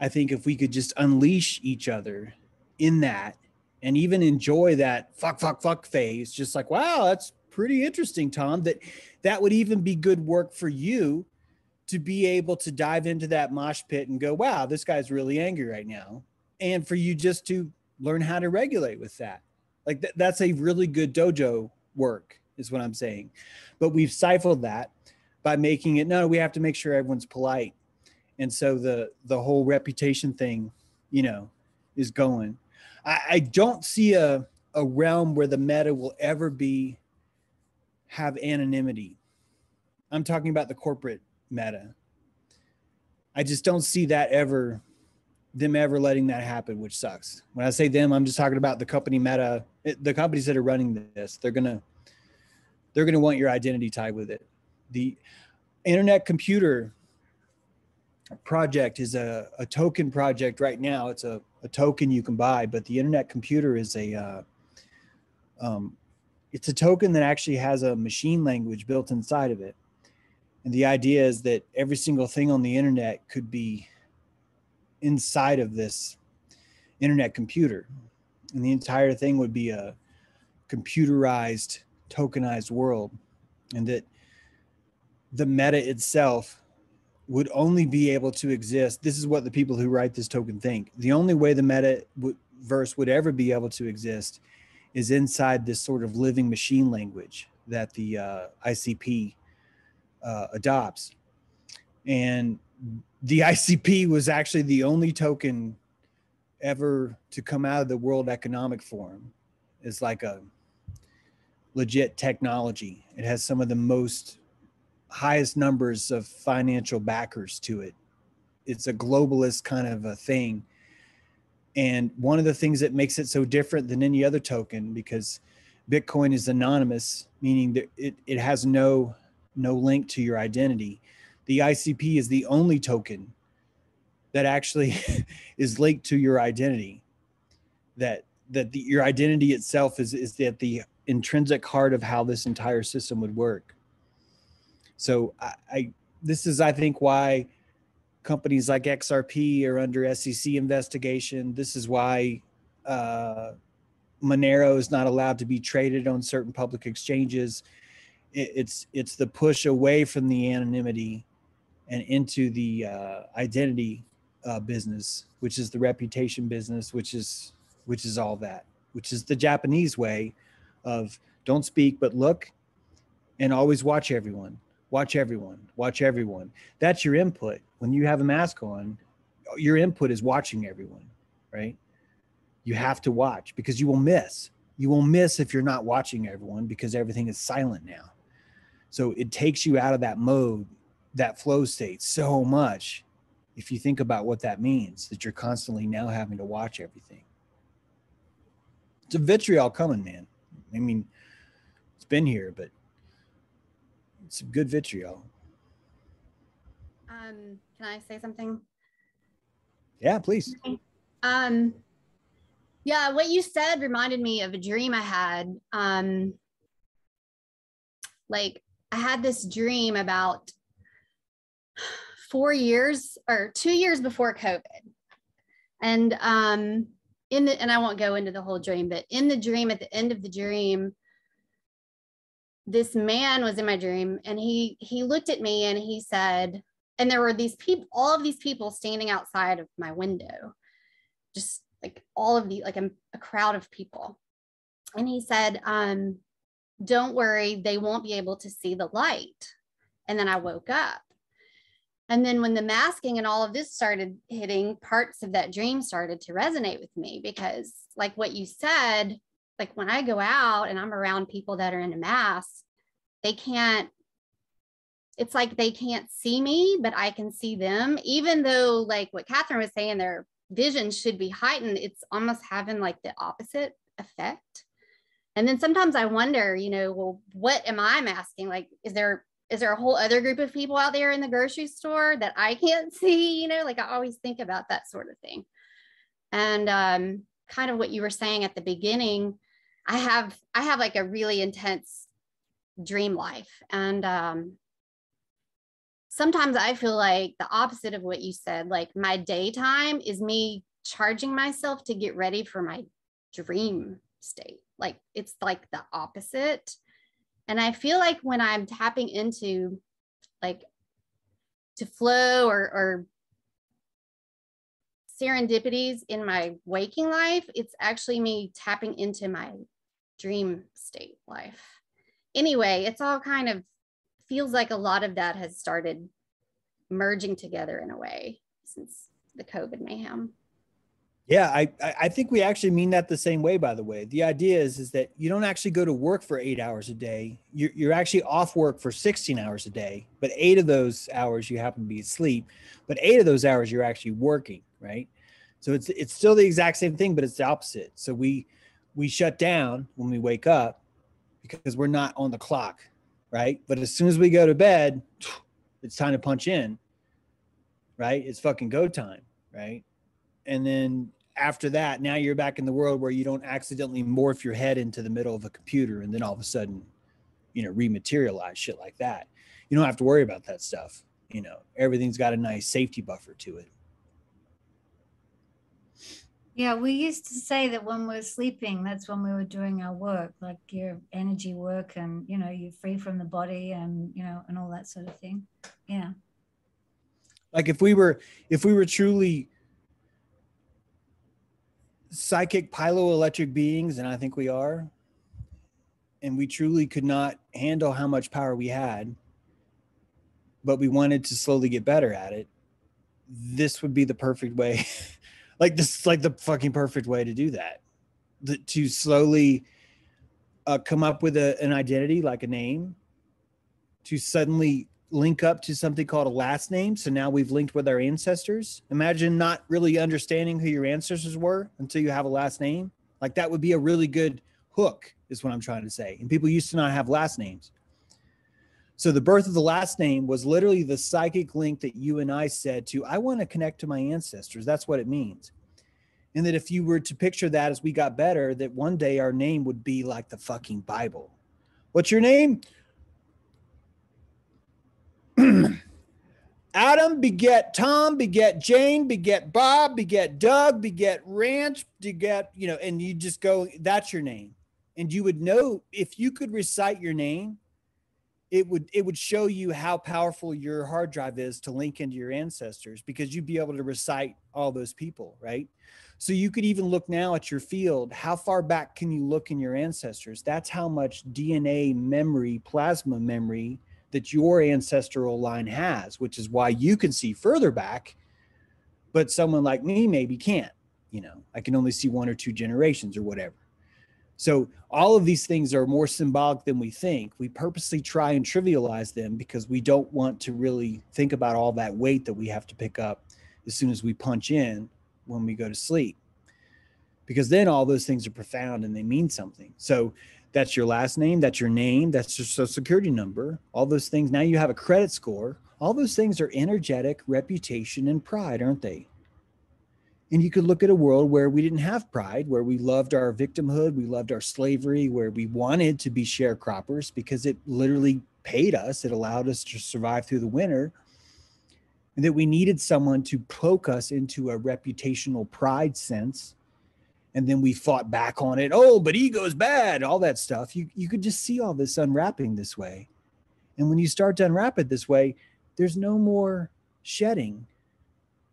I think if we could just unleash each other in that and even enjoy that fuck, fuck, fuck phase, just like, wow, that's pretty interesting, Tom, that that would even be good work for you to be able to dive into that mosh pit and go, wow, this guy's really angry right now. And for you just to learn how to regulate with that. Like th- that's a really good dojo work, is what I'm saying. But we've stifled that by making it no, we have to make sure everyone's polite. And so the the whole reputation thing, you know, is going. I, I don't see a a realm where the meta will ever be have anonymity. I'm talking about the corporate meta. I just don't see that ever them ever letting that happen, which sucks. When I say them, I'm just talking about the company meta, the companies that are running this. They're gonna they're gonna want your identity tied with it. The internet computer project is a, a token project right now. It's a, a token you can buy, but the internet computer is a uh, um, it's a token that actually has a machine language built inside of it. And the idea is that every single thing on the internet could be inside of this internet computer. And the entire thing would be a computerized, tokenized world. And that the meta itself would only be able to exist. This is what the people who write this token think. The only way the meta verse would ever be able to exist is inside this sort of living machine language that the uh, ICP uh, adopts. And the ICP was actually the only token ever to come out of the World Economic Forum. It's like a legit technology. It has some of the most highest numbers of financial backers to it. It's a globalist kind of a thing. And one of the things that makes it so different than any other token, because Bitcoin is anonymous, meaning that it, it has no no link to your identity. The ICP is the only token that actually <laughs> is linked to your identity. That that the, your identity itself is is at the intrinsic heart of how this entire system would work. So I, I this is I think why companies like XRP are under SEC investigation. This is why uh, Monero is not allowed to be traded on certain public exchanges. It, it's it's the push away from the anonymity and into the uh, identity uh, business, which is the reputation business, which is which is all that, which is the Japanese way of don't speak but look, and always watch everyone, watch everyone, watch everyone. That's your input when you have a mask on. Your input is watching everyone, right? You have to watch because you will miss. You will miss if you're not watching everyone because everything is silent now. So it takes you out of that mode, that flow state so much if you think about what that means that you're constantly now having to watch everything. It's a vitriol coming man. I mean it's been here but it's a good vitriol um can i say something? Yeah please. Um yeah what you said reminded me of a dream i had. Um like i had this dream about four years or two years before COVID. And um, in the and I won't go into the whole dream, but in the dream, at the end of the dream, this man was in my dream and he he looked at me and he said, and there were these people, all of these people standing outside of my window, just like all of the like a, a crowd of people. And he said, um, don't worry, they won't be able to see the light. And then I woke up and then when the masking and all of this started hitting, parts of that dream started to resonate with me because, like what you said, like when I go out and I'm around people that are in a mask, they can't, it's like they can't see me, but I can see them. Even though, like what Kathryn was saying, their vision should be heightened, it's almost having like the opposite effect. And then sometimes I wonder, you know, well, what am I masking? Like, is there is there a whole other group of people out there in the grocery store that I can't <laughs> see? You know, like I always think about that sort of thing. And um, kind of what you were saying at the beginning, I have I have like a really intense dream life, and um, sometimes I feel like the opposite of what you said. Like my daytime is me charging myself to get ready for my dream state. Like it's like the opposite and I feel like when I'm tapping into like to flow or, or serendipities in my waking life, it's actually me tapping into my dream state life. Anyway, it's all kind of feels like a lot of that has started merging together in a way since the COVID mayhem. Yeah, I I think we actually mean that the same way. By the way, the idea is is that you don't actually go to work for eight hours a day. You're you're actually off work for sixteen hours a day, but eight of those hours you happen to be asleep. But eight of those hours you're actually working, right? So it's it's still the exact same thing, but it's the opposite. So we we shut down when we wake up because we're not on the clock, right? But as soon as we go to bed, <sniffs> it's time to punch in, right? It's fucking go time, right? And then after that, now you're back in the world where you don't accidentally morph your head into the middle of a computer and then all of a sudden, you know, rematerialize shit like that. You don't have to worry about that stuff. You know, everything's got a nice safety buffer to it. Yeah, we used to say that when we are sleeping, that's when we were doing our work, like your energy work, and you know, you're free from the body, and you know, and all that sort of thing. Yeah. Like if we were, if we were truly psychic pyroelectric beings, and I think we are, and we truly could not handle how much power we had, but we wanted to slowly get better at it, this would be the perfect way. <laughs> like this is like the fucking perfect way to do that. The, to slowly uh, come up with a, an identity like a name to suddenly link up to something called a last name. So now we've linked with our ancestors. Imagine not really understanding who your ancestors were until you have a last name. Like that would be a really good hook, is what I'm trying to say. And people used to not have last names. So the birth of the last name was literally the psychic link that you and I said to, I want to connect to my ancestors. That's what it means. And that if you were to picture that as we got better, that one day our name would be like the fucking Bible. What's your name? <clears throat> Adam beget Tom, beget Jane, beget Bob, beget Doug, beget Ranch, beget, you know, and you just go, that's your name. And you would know if you could recite your name, it would it would show you how powerful your hard drive is to link into your ancestors because you'd be able to recite all those people right? So you could even look now at your field. How far back can you look in your ancestors? That's how much dna memory plasma memory that your ancestral line has which is why you can see further back but someone like me maybe can't you know i can only see one or two generations or whatever so all of these things are more symbolic than we think. We purposely try and trivialize them because we don't want to really think about all that weight that we have to pick up as soon as we punch in when we go to sleep. Because then all those things are profound and they mean something. So that's your last name, that's your name, that's your social security number, all those things. Now you have a credit score. All those things are energetic reputation and pride, aren't they? And you could look at a world where we didn't have pride, where we loved our victimhood, we loved our slavery, where we wanted to be sharecroppers because it literally paid us, it allowed us to survive through the winter, and that we needed someone to poke us into a reputational pride sense. And then we fought back on it. Oh, but ego's bad, all that stuff. You, you could just see all this unwrapping this way. And when you start to unwrap it this way, there's no more shedding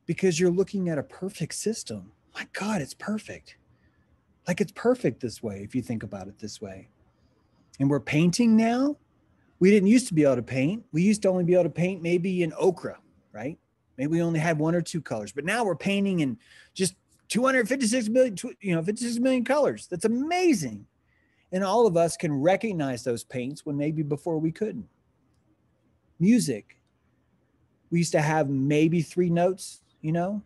because you're looking at a perfect system. My God, it's perfect. Like it's perfect this way if you think about it this way. And we're painting now. We didn't used to be able to paint. We used to only be able to paint maybe in ochre, right? Maybe we only had one or two colors, but now we're painting in just 256 million, you know, 56 million colors. That's amazing. And all of us can recognize those paints when maybe before we couldn't. Music. We used to have maybe three notes you know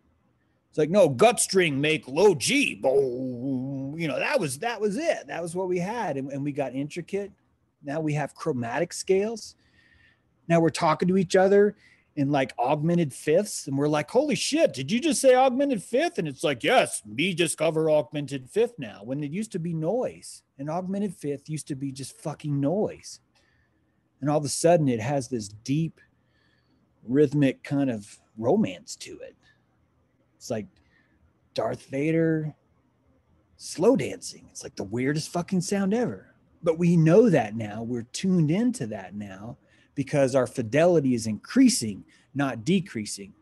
it's like no gut string make low g boom you know that was that was it that was what we had and, and we got intricate now we have chromatic scales now we're talking to each other in like augmented fifths and we're like holy shit did you just say augmented fifth and it's like yes me discover augmented fifth now when it used to be noise and augmented fifth used to be just fucking noise and all of a sudden it has this deep rhythmic kind of romance to it it's like Darth Vader slow dancing. It's like the weirdest fucking sound ever. But we know that now. We're tuned into that now because our fidelity is increasing, not decreasing.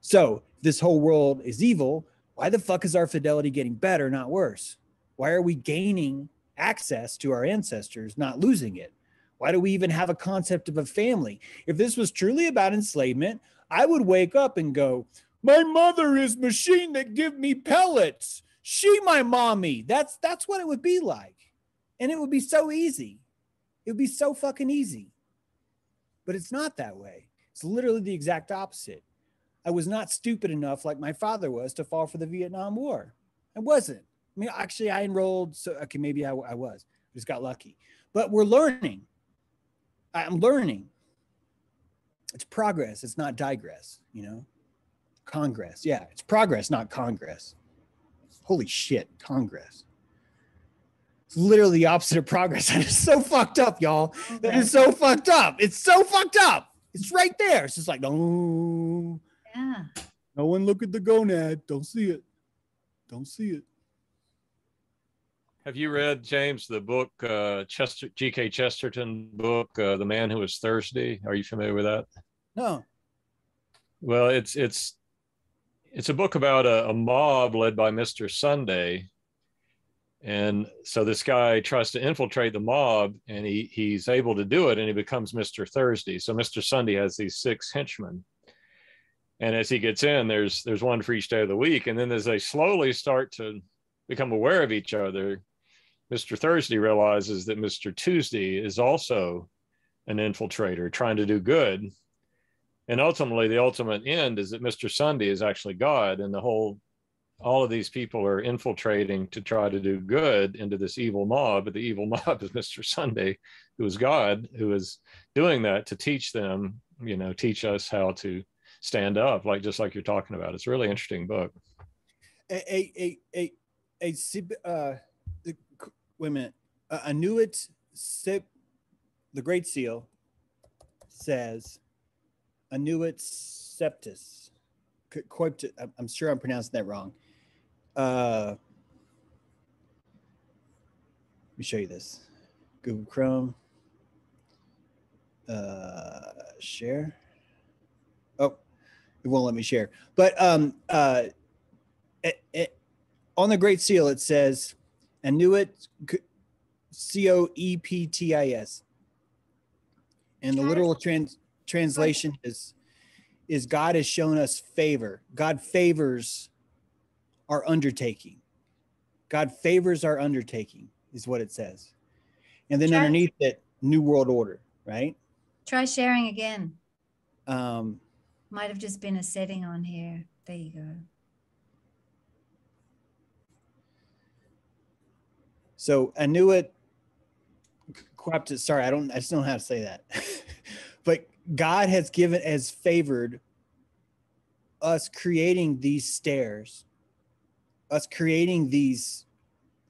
So, this whole world is evil. Why the fuck is our fidelity getting better, not worse? Why are we gaining access to our ancestors, not losing it? Why do we even have a concept of a family? If this was truly about enslavement, I would wake up and go, my mother is machine that give me pellets. She my mommy. That's that's what it would be like. And it would be so easy. It would be so fucking easy. But it's not that way. It's literally the exact opposite. I was not stupid enough like my father was to fall for the Vietnam War. I wasn't. I mean, actually, I enrolled. So, okay, maybe I, I was. Just got lucky. But we're learning. I'm learning. It's progress. It's not digress, you know? Congress. Yeah, it's progress, not Congress. Holy shit, Congress. It's literally the opposite of progress. <laughs> That is so fucked up, y'all. That is so fucked up. It's so fucked up. It's right there. It's just like, no. Yeah. No one look at the gonad. Don't see it. Don't see it. Have you read James the book uh, Chester G.K. Chesterton book uh, The Man Who Was Thursday? Are you familiar with that? No. Well, it's it's it's a book about a, a mob led by Mr. Sunday. And so this guy tries to infiltrate the mob and he, he's able to do it and he becomes Mr. Thursday. So Mr. Sunday has these six henchmen. And as he gets in, there's there's one for each day of the week. And then as they slowly start to become aware of each other, Mr. Thursday realizes that Mr. Tuesday is also an infiltrator trying to do good. And ultimately, the ultimate end is that Mr. Sunday is actually God, and the whole, all of these people are infiltrating to try to do good into this evil mob. But the evil <laughs> mob is Mr. Sunday, who is God, who is doing that to teach them, you know, teach us how to stand up, like just like you're talking about. It's a really interesting book. A a a a, a uh, the, wait a minute. Uh, Annuit the Great Seal says Annuit I'm- I'm sure I'm pronouncing that wrong. Uh, let me show you this. Google Chrome. Uh, share. Oh, it won't let me share. But um, uh, it, it, on the Great Seal, it says Annuit C O E P T I S. And the literal trans, translation is is God has shown us favor. God favors our undertaking. God favors our undertaking, is what it says. And then Try- underneath it, New World Order, right? Try sharing again. Um, Might have just been a setting on here. There you go. So I knew it. Quapta, sorry, I don't. I just don't know how to say that. <laughs> but God has given, has favored us creating these stairs, us creating these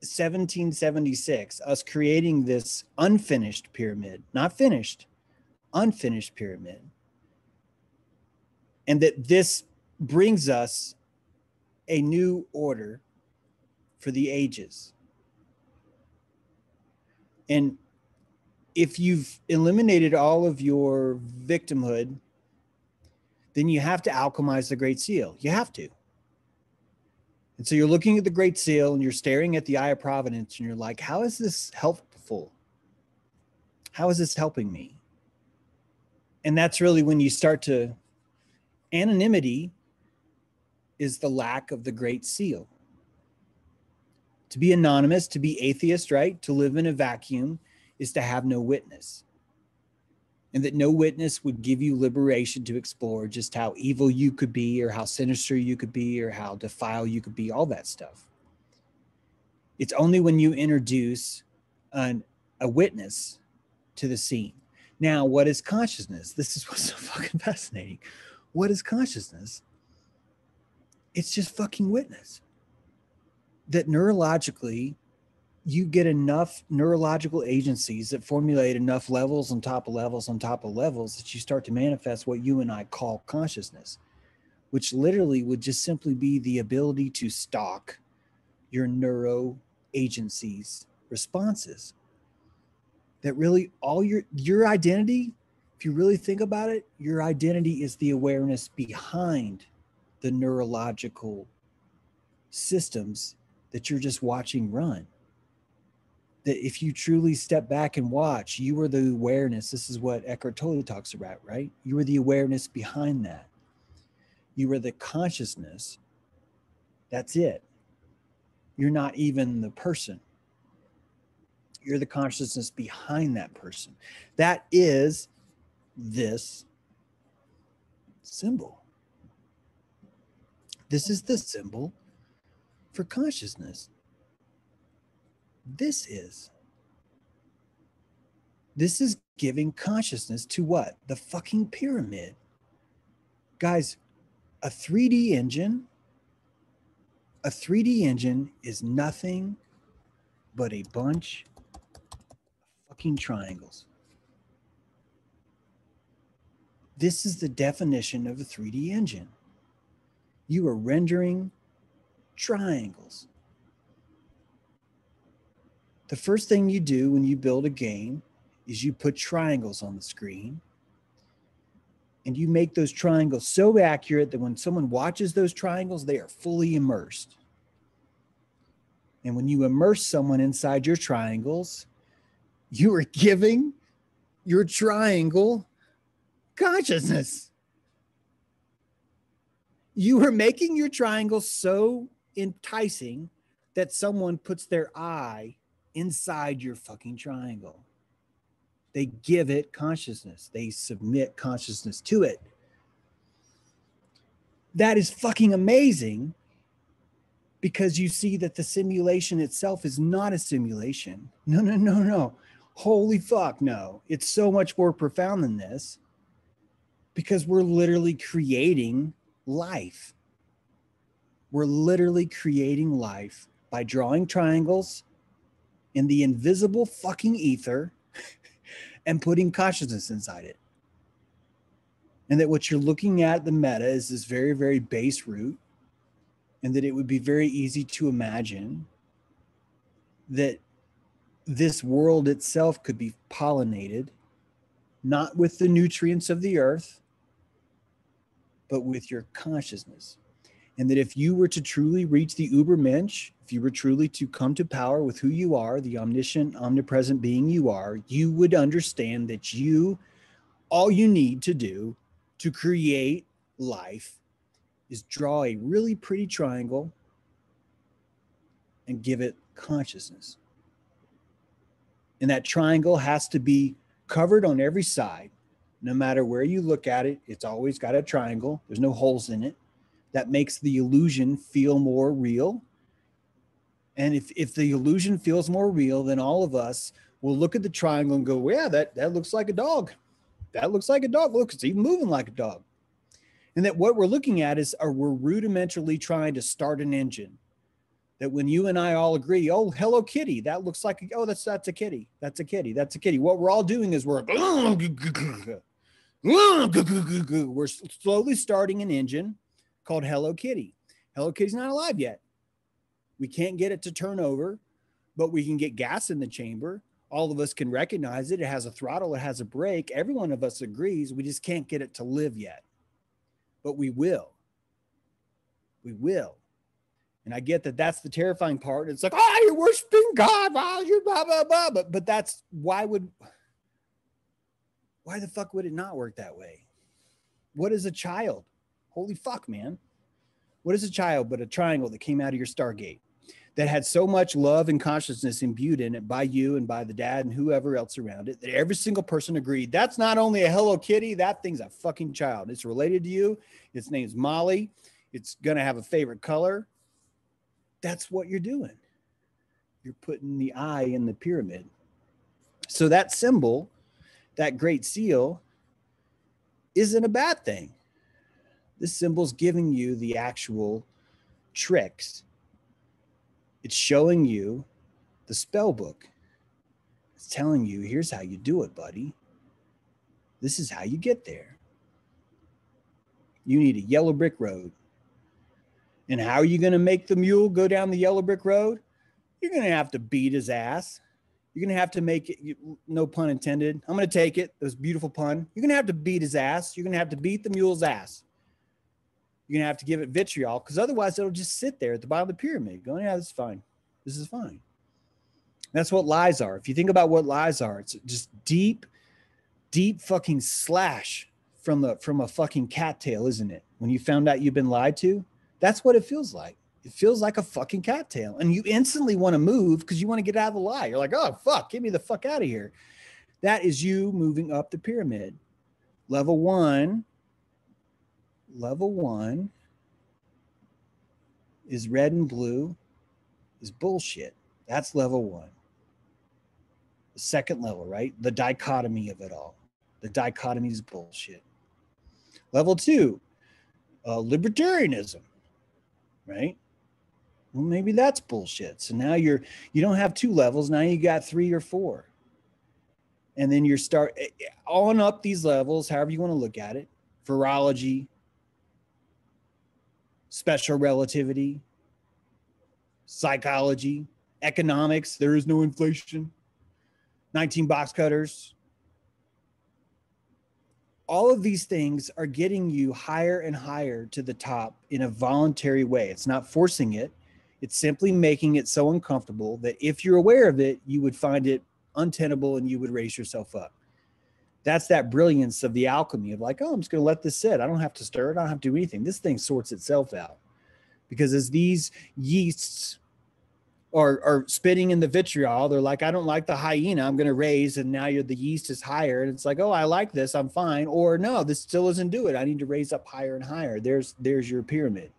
1776, us creating this unfinished pyramid, not finished, unfinished pyramid, and that this brings us a new order for the ages. And if you've eliminated all of your victimhood, then you have to alchemize the Great Seal. You have to. And so you're looking at the Great Seal and you're staring at the Eye of Providence and you're like, how is this helpful? How is this helping me? And that's really when you start to, anonymity is the lack of the Great Seal. To be anonymous, to be atheist, right? To live in a vacuum is to have no witness. And that no witness would give you liberation to explore just how evil you could be, or how sinister you could be, or how defile you could be, all that stuff. It's only when you introduce an, a witness to the scene. Now, what is consciousness? This is what's so <laughs> fucking fascinating. What is consciousness? It's just fucking witness that neurologically you get enough neurological agencies that formulate enough levels on top of levels on top of levels that you start to manifest what you and I call consciousness, which literally would just simply be the ability to stalk your neuro agencies responses. That really all your your identity, if you really think about it, your identity is the awareness behind the neurological systems that you're just watching run. That if you truly step back and watch, you are the awareness. This is what Eckhart Tolle talks about, right? You are the awareness behind that. You are the consciousness. That's it. You're not even the person. You're the consciousness behind that person. That is this symbol. This is the symbol for consciousness. This is. This is giving consciousness to what? The fucking pyramid. Guys, a 3D engine, a 3D engine is nothing but a bunch of fucking triangles. This is the definition of a 3D engine. You are rendering triangles. The first thing you do when you build a game is you put triangles on the screen and you make those triangles so accurate that when someone watches those triangles, they are fully immersed. And when you immerse someone inside your triangles, you are giving your triangle consciousness. You are making your triangle so enticing that someone puts their eye inside your fucking triangle. They give it consciousness, they submit consciousness to it. That is fucking amazing because you see that the simulation itself is not a simulation. No, no, no, no. Holy fuck, no. It's so much more profound than this because we're literally creating life. We're literally creating life by drawing triangles in the invisible fucking ether <laughs> and putting consciousness inside it. And that what you're looking at, the meta, is this very, very base root. And that it would be very easy to imagine that this world itself could be pollinated, not with the nutrients of the earth, but with your consciousness. And that if you were to truly reach the Ubermensch, if you were truly to come to power with who you are, the omniscient, omnipresent being you are, you would understand that you, all you need to do to create life is draw a really pretty triangle and give it consciousness. And that triangle has to be covered on every side. No matter where you look at it, it's always got a triangle. There's no holes in it. That makes the illusion feel more real. And if, if the illusion feels more real, then all of us will look at the triangle and go, yeah, that, that looks like a dog. That looks like a dog. Look, it's even moving like a dog. And that what we're looking at is are we're rudimentarily trying to start an engine that when you and I all agree, oh, Hello Kitty, that looks like, oh, that's that's a kitty, that's a kitty, that's a kitty. What we're all doing is we're <laughs> we're slowly starting an engine called Hello Kitty. Hello Kitty's not alive yet. We can't get it to turn over, but we can get gas in the chamber. All of us can recognize it. It has a throttle, it has a brake. Every one of us agrees. We just can't get it to live yet, but we will. We will. And I get that that's the terrifying part. It's like, oh, you're worshiping God, oh, you're blah, blah, blah. But, but that's why would, why the fuck would it not work that way? What is a child? Holy fuck, man. What is a child but a triangle that came out of your Stargate that had so much love and consciousness imbued in it by you and by the dad and whoever else around it that every single person agreed that's not only a Hello Kitty, that thing's a fucking child. It's related to you. Its name's Molly. It's going to have a favorite color that's what you're doing. You're putting the eye in the pyramid. So that symbol, that great seal, isn't a bad thing. This symbol's giving you the actual tricks. It's showing you the spell book. It's telling you, here's how you do it, buddy. This is how you get there. You need a yellow brick road. And how are you going to make the mule go down the yellow brick road? You're going to have to beat his ass. You're going to have to make it, no pun intended. I'm going to take it. This beautiful pun. You're going to have to beat his ass. You're going to have to beat the mule's ass. You're to have to give it vitriol because otherwise it'll just sit there at the bottom of the pyramid going, yeah, this is fine. This is fine. That's what lies are. If you think about what lies are, it's just deep, deep fucking slash from the from a fucking cattail, isn't it? When you found out you've been lied to, that's what it feels like. It feels like a fucking cattail. And you instantly want to move because you want to get out of the lie. You're like, oh, fuck, get me the fuck out of here. That is you moving up the pyramid. Level one, level one is red and blue, is bullshit. That's level one. The second level, right? The dichotomy of it all. The dichotomy is bullshit. Level two, uh, libertarianism right? Well, maybe that's bullshit. So now you're you don't have two levels. Now you got three or four. And then you start eh, eh, on up these levels, however you want to look at it. Virology, special relativity, psychology, economics. There is no inflation. 19 box cutters, all of these things are getting you higher and higher to the top in a voluntary way. It's not forcing it, it's simply making it so uncomfortable that if you're aware of it, you would find it untenable and you would raise yourself up. That's that brilliance of the alchemy of like, oh, I'm just going to let this sit. I don't have to stir it. I don't have to do anything. This thing sorts itself out. Because as these yeasts or or spitting in the vitriol. They're like, I don't like the hyena. I'm going to raise, and now you're the yeast is higher, and it's like, oh, I like this. I'm fine. Or no, this still doesn't do it. I need to raise up higher and higher. There's there's your pyramid.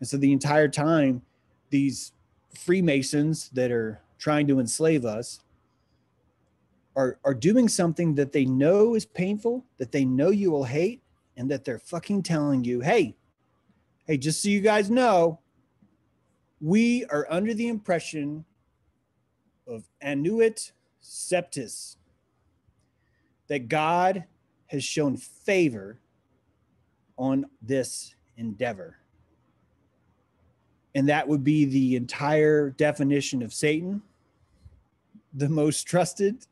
And so the entire time, these Freemasons that are trying to enslave us are are doing something that they know is painful, that they know you will hate, and that they're fucking telling you, hey, hey, just so you guys know, we are under the impression of annuit coeptis, that God has shown favor on this endeavor. And that would be the entire definition of Satan, the most trusted,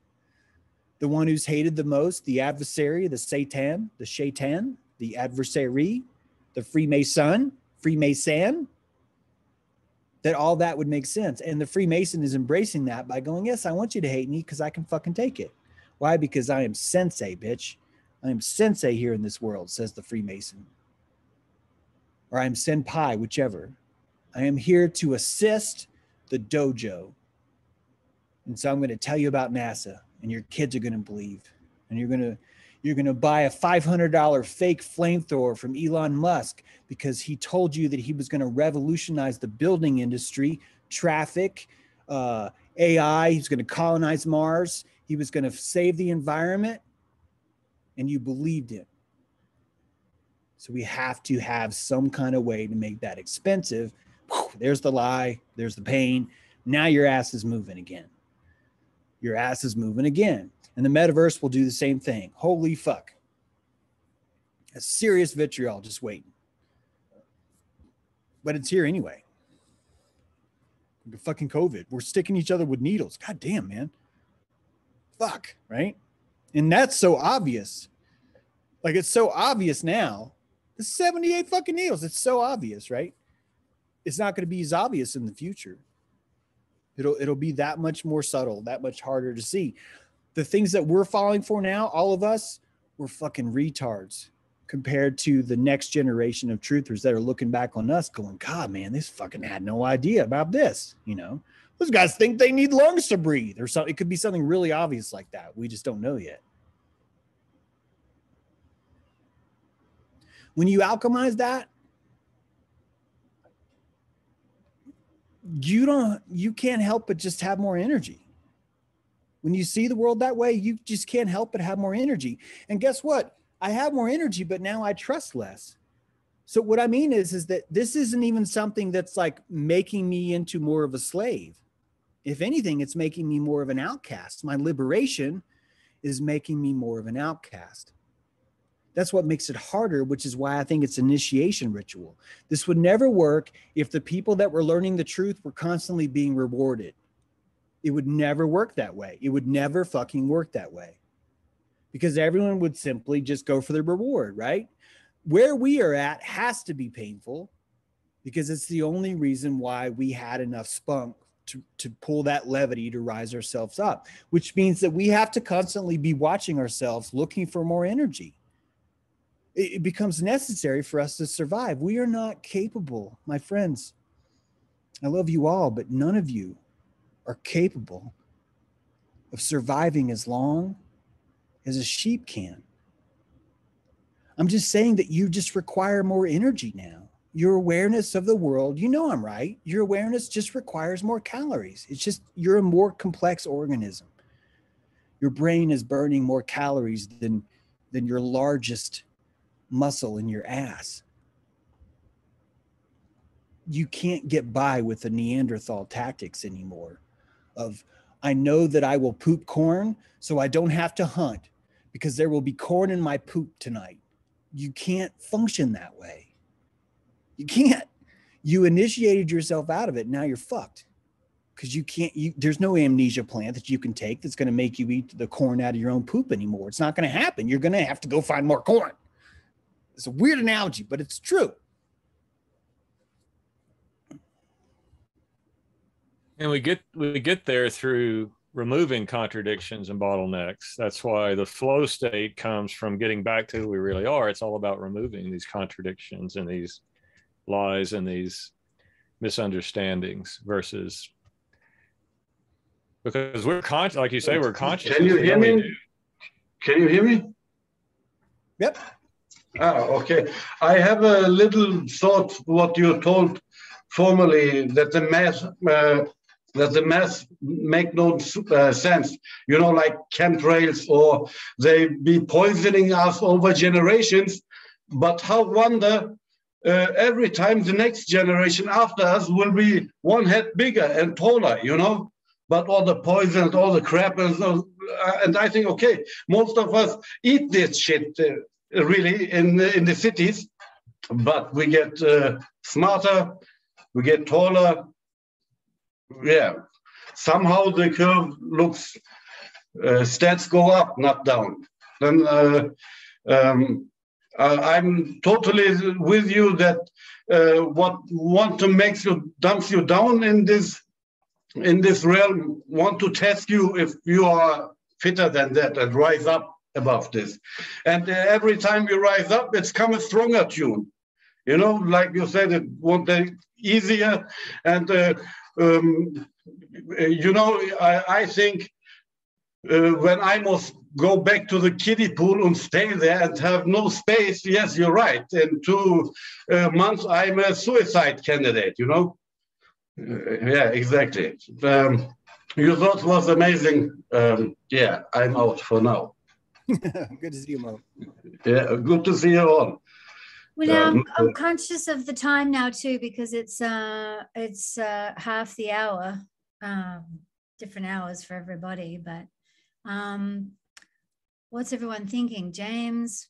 the one who's hated the most, the adversary, the Satan, the Shaitan, the adversary, the Freemason, Freemason, that all that would make sense. And the Freemason is embracing that by going, Yes, I want you to hate me because I can fucking take it. Why? Because I am sensei, bitch. I am sensei here in this world, says the Freemason. Or I'm senpai, whichever. I am here to assist the dojo. And so I'm going to tell you about NASA, and your kids are going to believe. And you're going to you're going to buy a $500 fake flamethrower from Elon Musk because he told you that he was going to revolutionize the building industry, traffic, uh, AI. He's going to colonize Mars. He was going to save the environment. And you believed him. So we have to have some kind of way to make that expensive. There's the lie, there's the pain. Now your ass is moving again. Your ass is moving again. And the metaverse will do the same thing. Holy fuck. A serious vitriol just waiting. But it's here anyway. Fucking COVID. We're sticking each other with needles. God damn, man. Fuck, right? And that's so obvious. Like it's so obvious now. The 78 fucking needles. It's so obvious, right? It's not going to be as obvious in the future. It'll it'll be that much more subtle, that much harder to see the things that we're falling for now, all of us, we're fucking retards compared to the next generation of truthers that are looking back on us going, God, man, this fucking had no idea about this. You know, those guys think they need lungs to breathe or something. It could be something really obvious like that. We just don't know yet. When you alchemize that, you don't, you can't help but just have more energy when you see the world that way, you just can't help but have more energy. And guess what? I have more energy, but now I trust less. So what I mean is, is that this isn't even something that's like making me into more of a slave. If anything, it's making me more of an outcast. My liberation is making me more of an outcast. That's what makes it harder, which is why I think it's initiation ritual. This would never work if the people that were learning the truth were constantly being rewarded. It would never work that way. It would never fucking work that way because everyone would simply just go for the reward, right? Where we are at has to be painful because it's the only reason why we had enough spunk to, to pull that levity to rise ourselves up, which means that we have to constantly be watching ourselves, looking for more energy. It, becomes necessary for us to survive. We are not capable, my friends. I love you all, but none of you are capable of surviving as long as a sheep can. I'm just saying that you just require more energy now. Your awareness of the world, you know I'm right. Your awareness just requires more calories. It's just you're a more complex organism. Your brain is burning more calories than than your largest muscle in your ass. You can't get by with the Neanderthal tactics anymore of I know that I will poop corn, so I don't have to hunt because there will be corn in my poop tonight. You can't function that way. You can't. You initiated yourself out of it. Now you're fucked because you can't. You, there's no amnesia plant that you can take that's going to make you eat the corn out of your own poop anymore. It's not going to happen. You're going to have to go find more corn. It's a weird analogy, but it's true. And we get we get there through removing contradictions and bottlenecks. That's why the flow state comes from getting back to who we really are. It's all about removing these contradictions and these lies and these misunderstandings versus because we're conscious, like you say, we're conscious. Can you hear me? Can you hear me? Yep. Ah, okay. I have a little thought what you told formerly that the math uh, that the math make no uh, sense. You know, like chemtrails or they be poisoning us over generations. But how wonder uh, every time the next generation after us will be one head bigger and taller. You know. But all the poison all the crap and, uh, and I think okay, most of us eat this shit uh, really in the- in the cities, but we get uh, smarter, we get taller. Yeah, somehow the curve looks uh, stats go up, not down. Then uh, um, I'm totally with you that uh, what want to make you dumps you down in this in this realm want to test you if you are fitter than that and rise up above this. And uh, every time you rise up, it's come a stronger tune. You know, like you said, it won't be easier. And, uh, um, you know, I, I think uh, when I must go back to the kiddie pool and stay there and have no space, yes, you're right. In two uh, months, I'm a suicide candidate, you know? Uh, yeah, exactly. Um, your thought was amazing. Um, yeah, I'm out for now. <laughs> Good to see you, Mo. Yeah, good to see you all. Well, now I'm, Um, I'm conscious of the time now too because it's uh it's uh half the hour, um, different hours for everybody. But um, what's everyone thinking, James?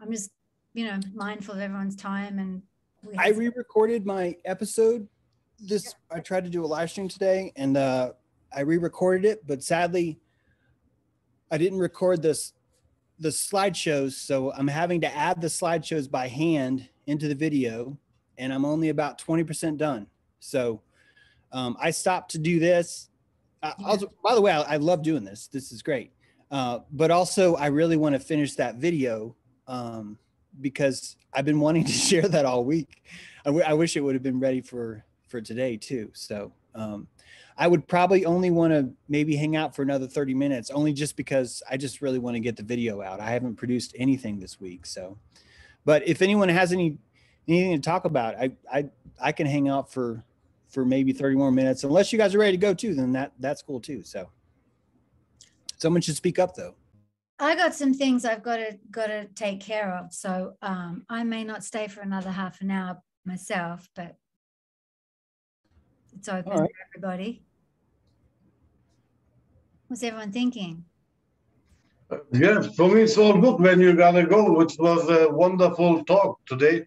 I'm just you know mindful of everyone's time and we I re-recorded my episode. This I tried to do a live stream today, and uh, I re-recorded it, but sadly, I didn't record this the slideshows. So I'm having to add the slideshows by hand into the video, and I'm only about twenty percent done. So um, I stopped to do this. Also, by the way, I, I love doing this. This is great. Uh, but also, I really want to finish that video um, because I've been wanting <laughs> to share that all week. I, w- I wish it would have been ready for for today too. So um, I would probably only want to maybe hang out for another 30 minutes, only just because I just really want to get the video out. I haven't produced anything this week, so. But if anyone has any anything to talk about, I I I can hang out for for maybe 30 more minutes. Unless you guys are ready to go too, then that that's cool too. So someone should speak up though. I got some things I've got to got to take care of, so um, I may not stay for another half an hour myself, but it's open right. for everybody. What's everyone thinking? Yes, for me it's all good when you gotta go. It was a wonderful talk today,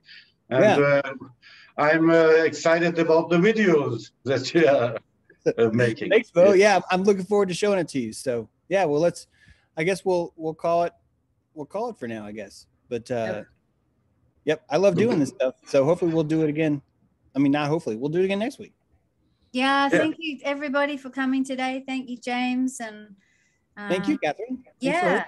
and Yeah. uh, I'm uh, excited about the videos that you are uh, making. Thanks, Bo. Yeah, I'm looking forward to showing it to you. So yeah, well, let's. I guess we'll we'll call it we'll call it for now. I guess. But uh, yep, I love doing this stuff. So hopefully we'll do it again. I mean, not hopefully we'll do it again next week. Yeah, Yeah. thank you everybody for coming today. Thank you, James, and Thank you, um, Kathryn. Thanks Yeah,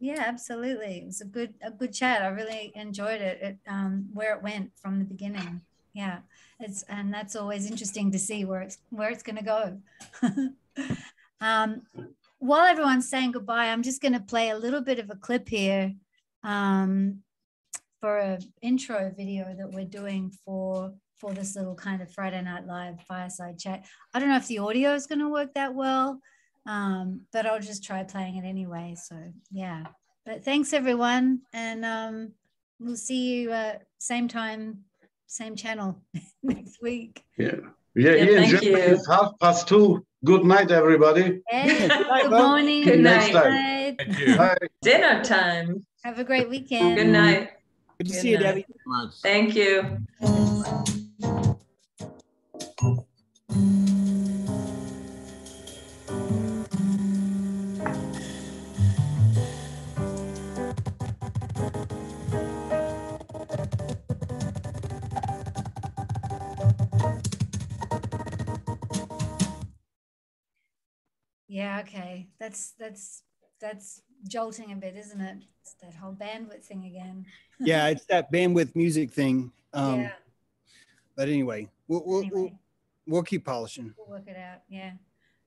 yeah, absolutely. It was a good a good chat. I really enjoyed it. It um, where it went from the beginning. Yeah, it's and that's always interesting to see where it's where it's going to go. <laughs> um, while everyone's saying goodbye, I'm just going to play a little bit of a clip here um, for a intro video that we're doing for for this little kind of Friday Night Live fireside chat. I don't know if the audio is going to work that well, um, but I'll just try playing it anyway. So yeah, but thanks everyone, and um, we'll see you uh, same time, same channel <laughs> next week. Yeah, yeah. Yeah, here thank you. it's half past two. Good night, everybody. Hey, good morning. Good Next night. time. night. Thank you. Bye. Dinner time. Have a great weekend. Good night. Good to Good see you. Debbie. Thank you. That's that's that's jolting a bit, isn't it? It's that whole bandwidth thing again. <laughs> Yeah, it's that bandwidth music thing. Um, yeah. But anyway, we'll we'll, we'll, we'll keep polishing. we'll work it out. Yeah.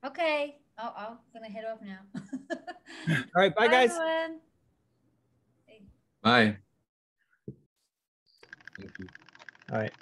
Okay. Oh, I'm gonna head off now. <laughs> All right, bye guys. everyone. Bye. All right.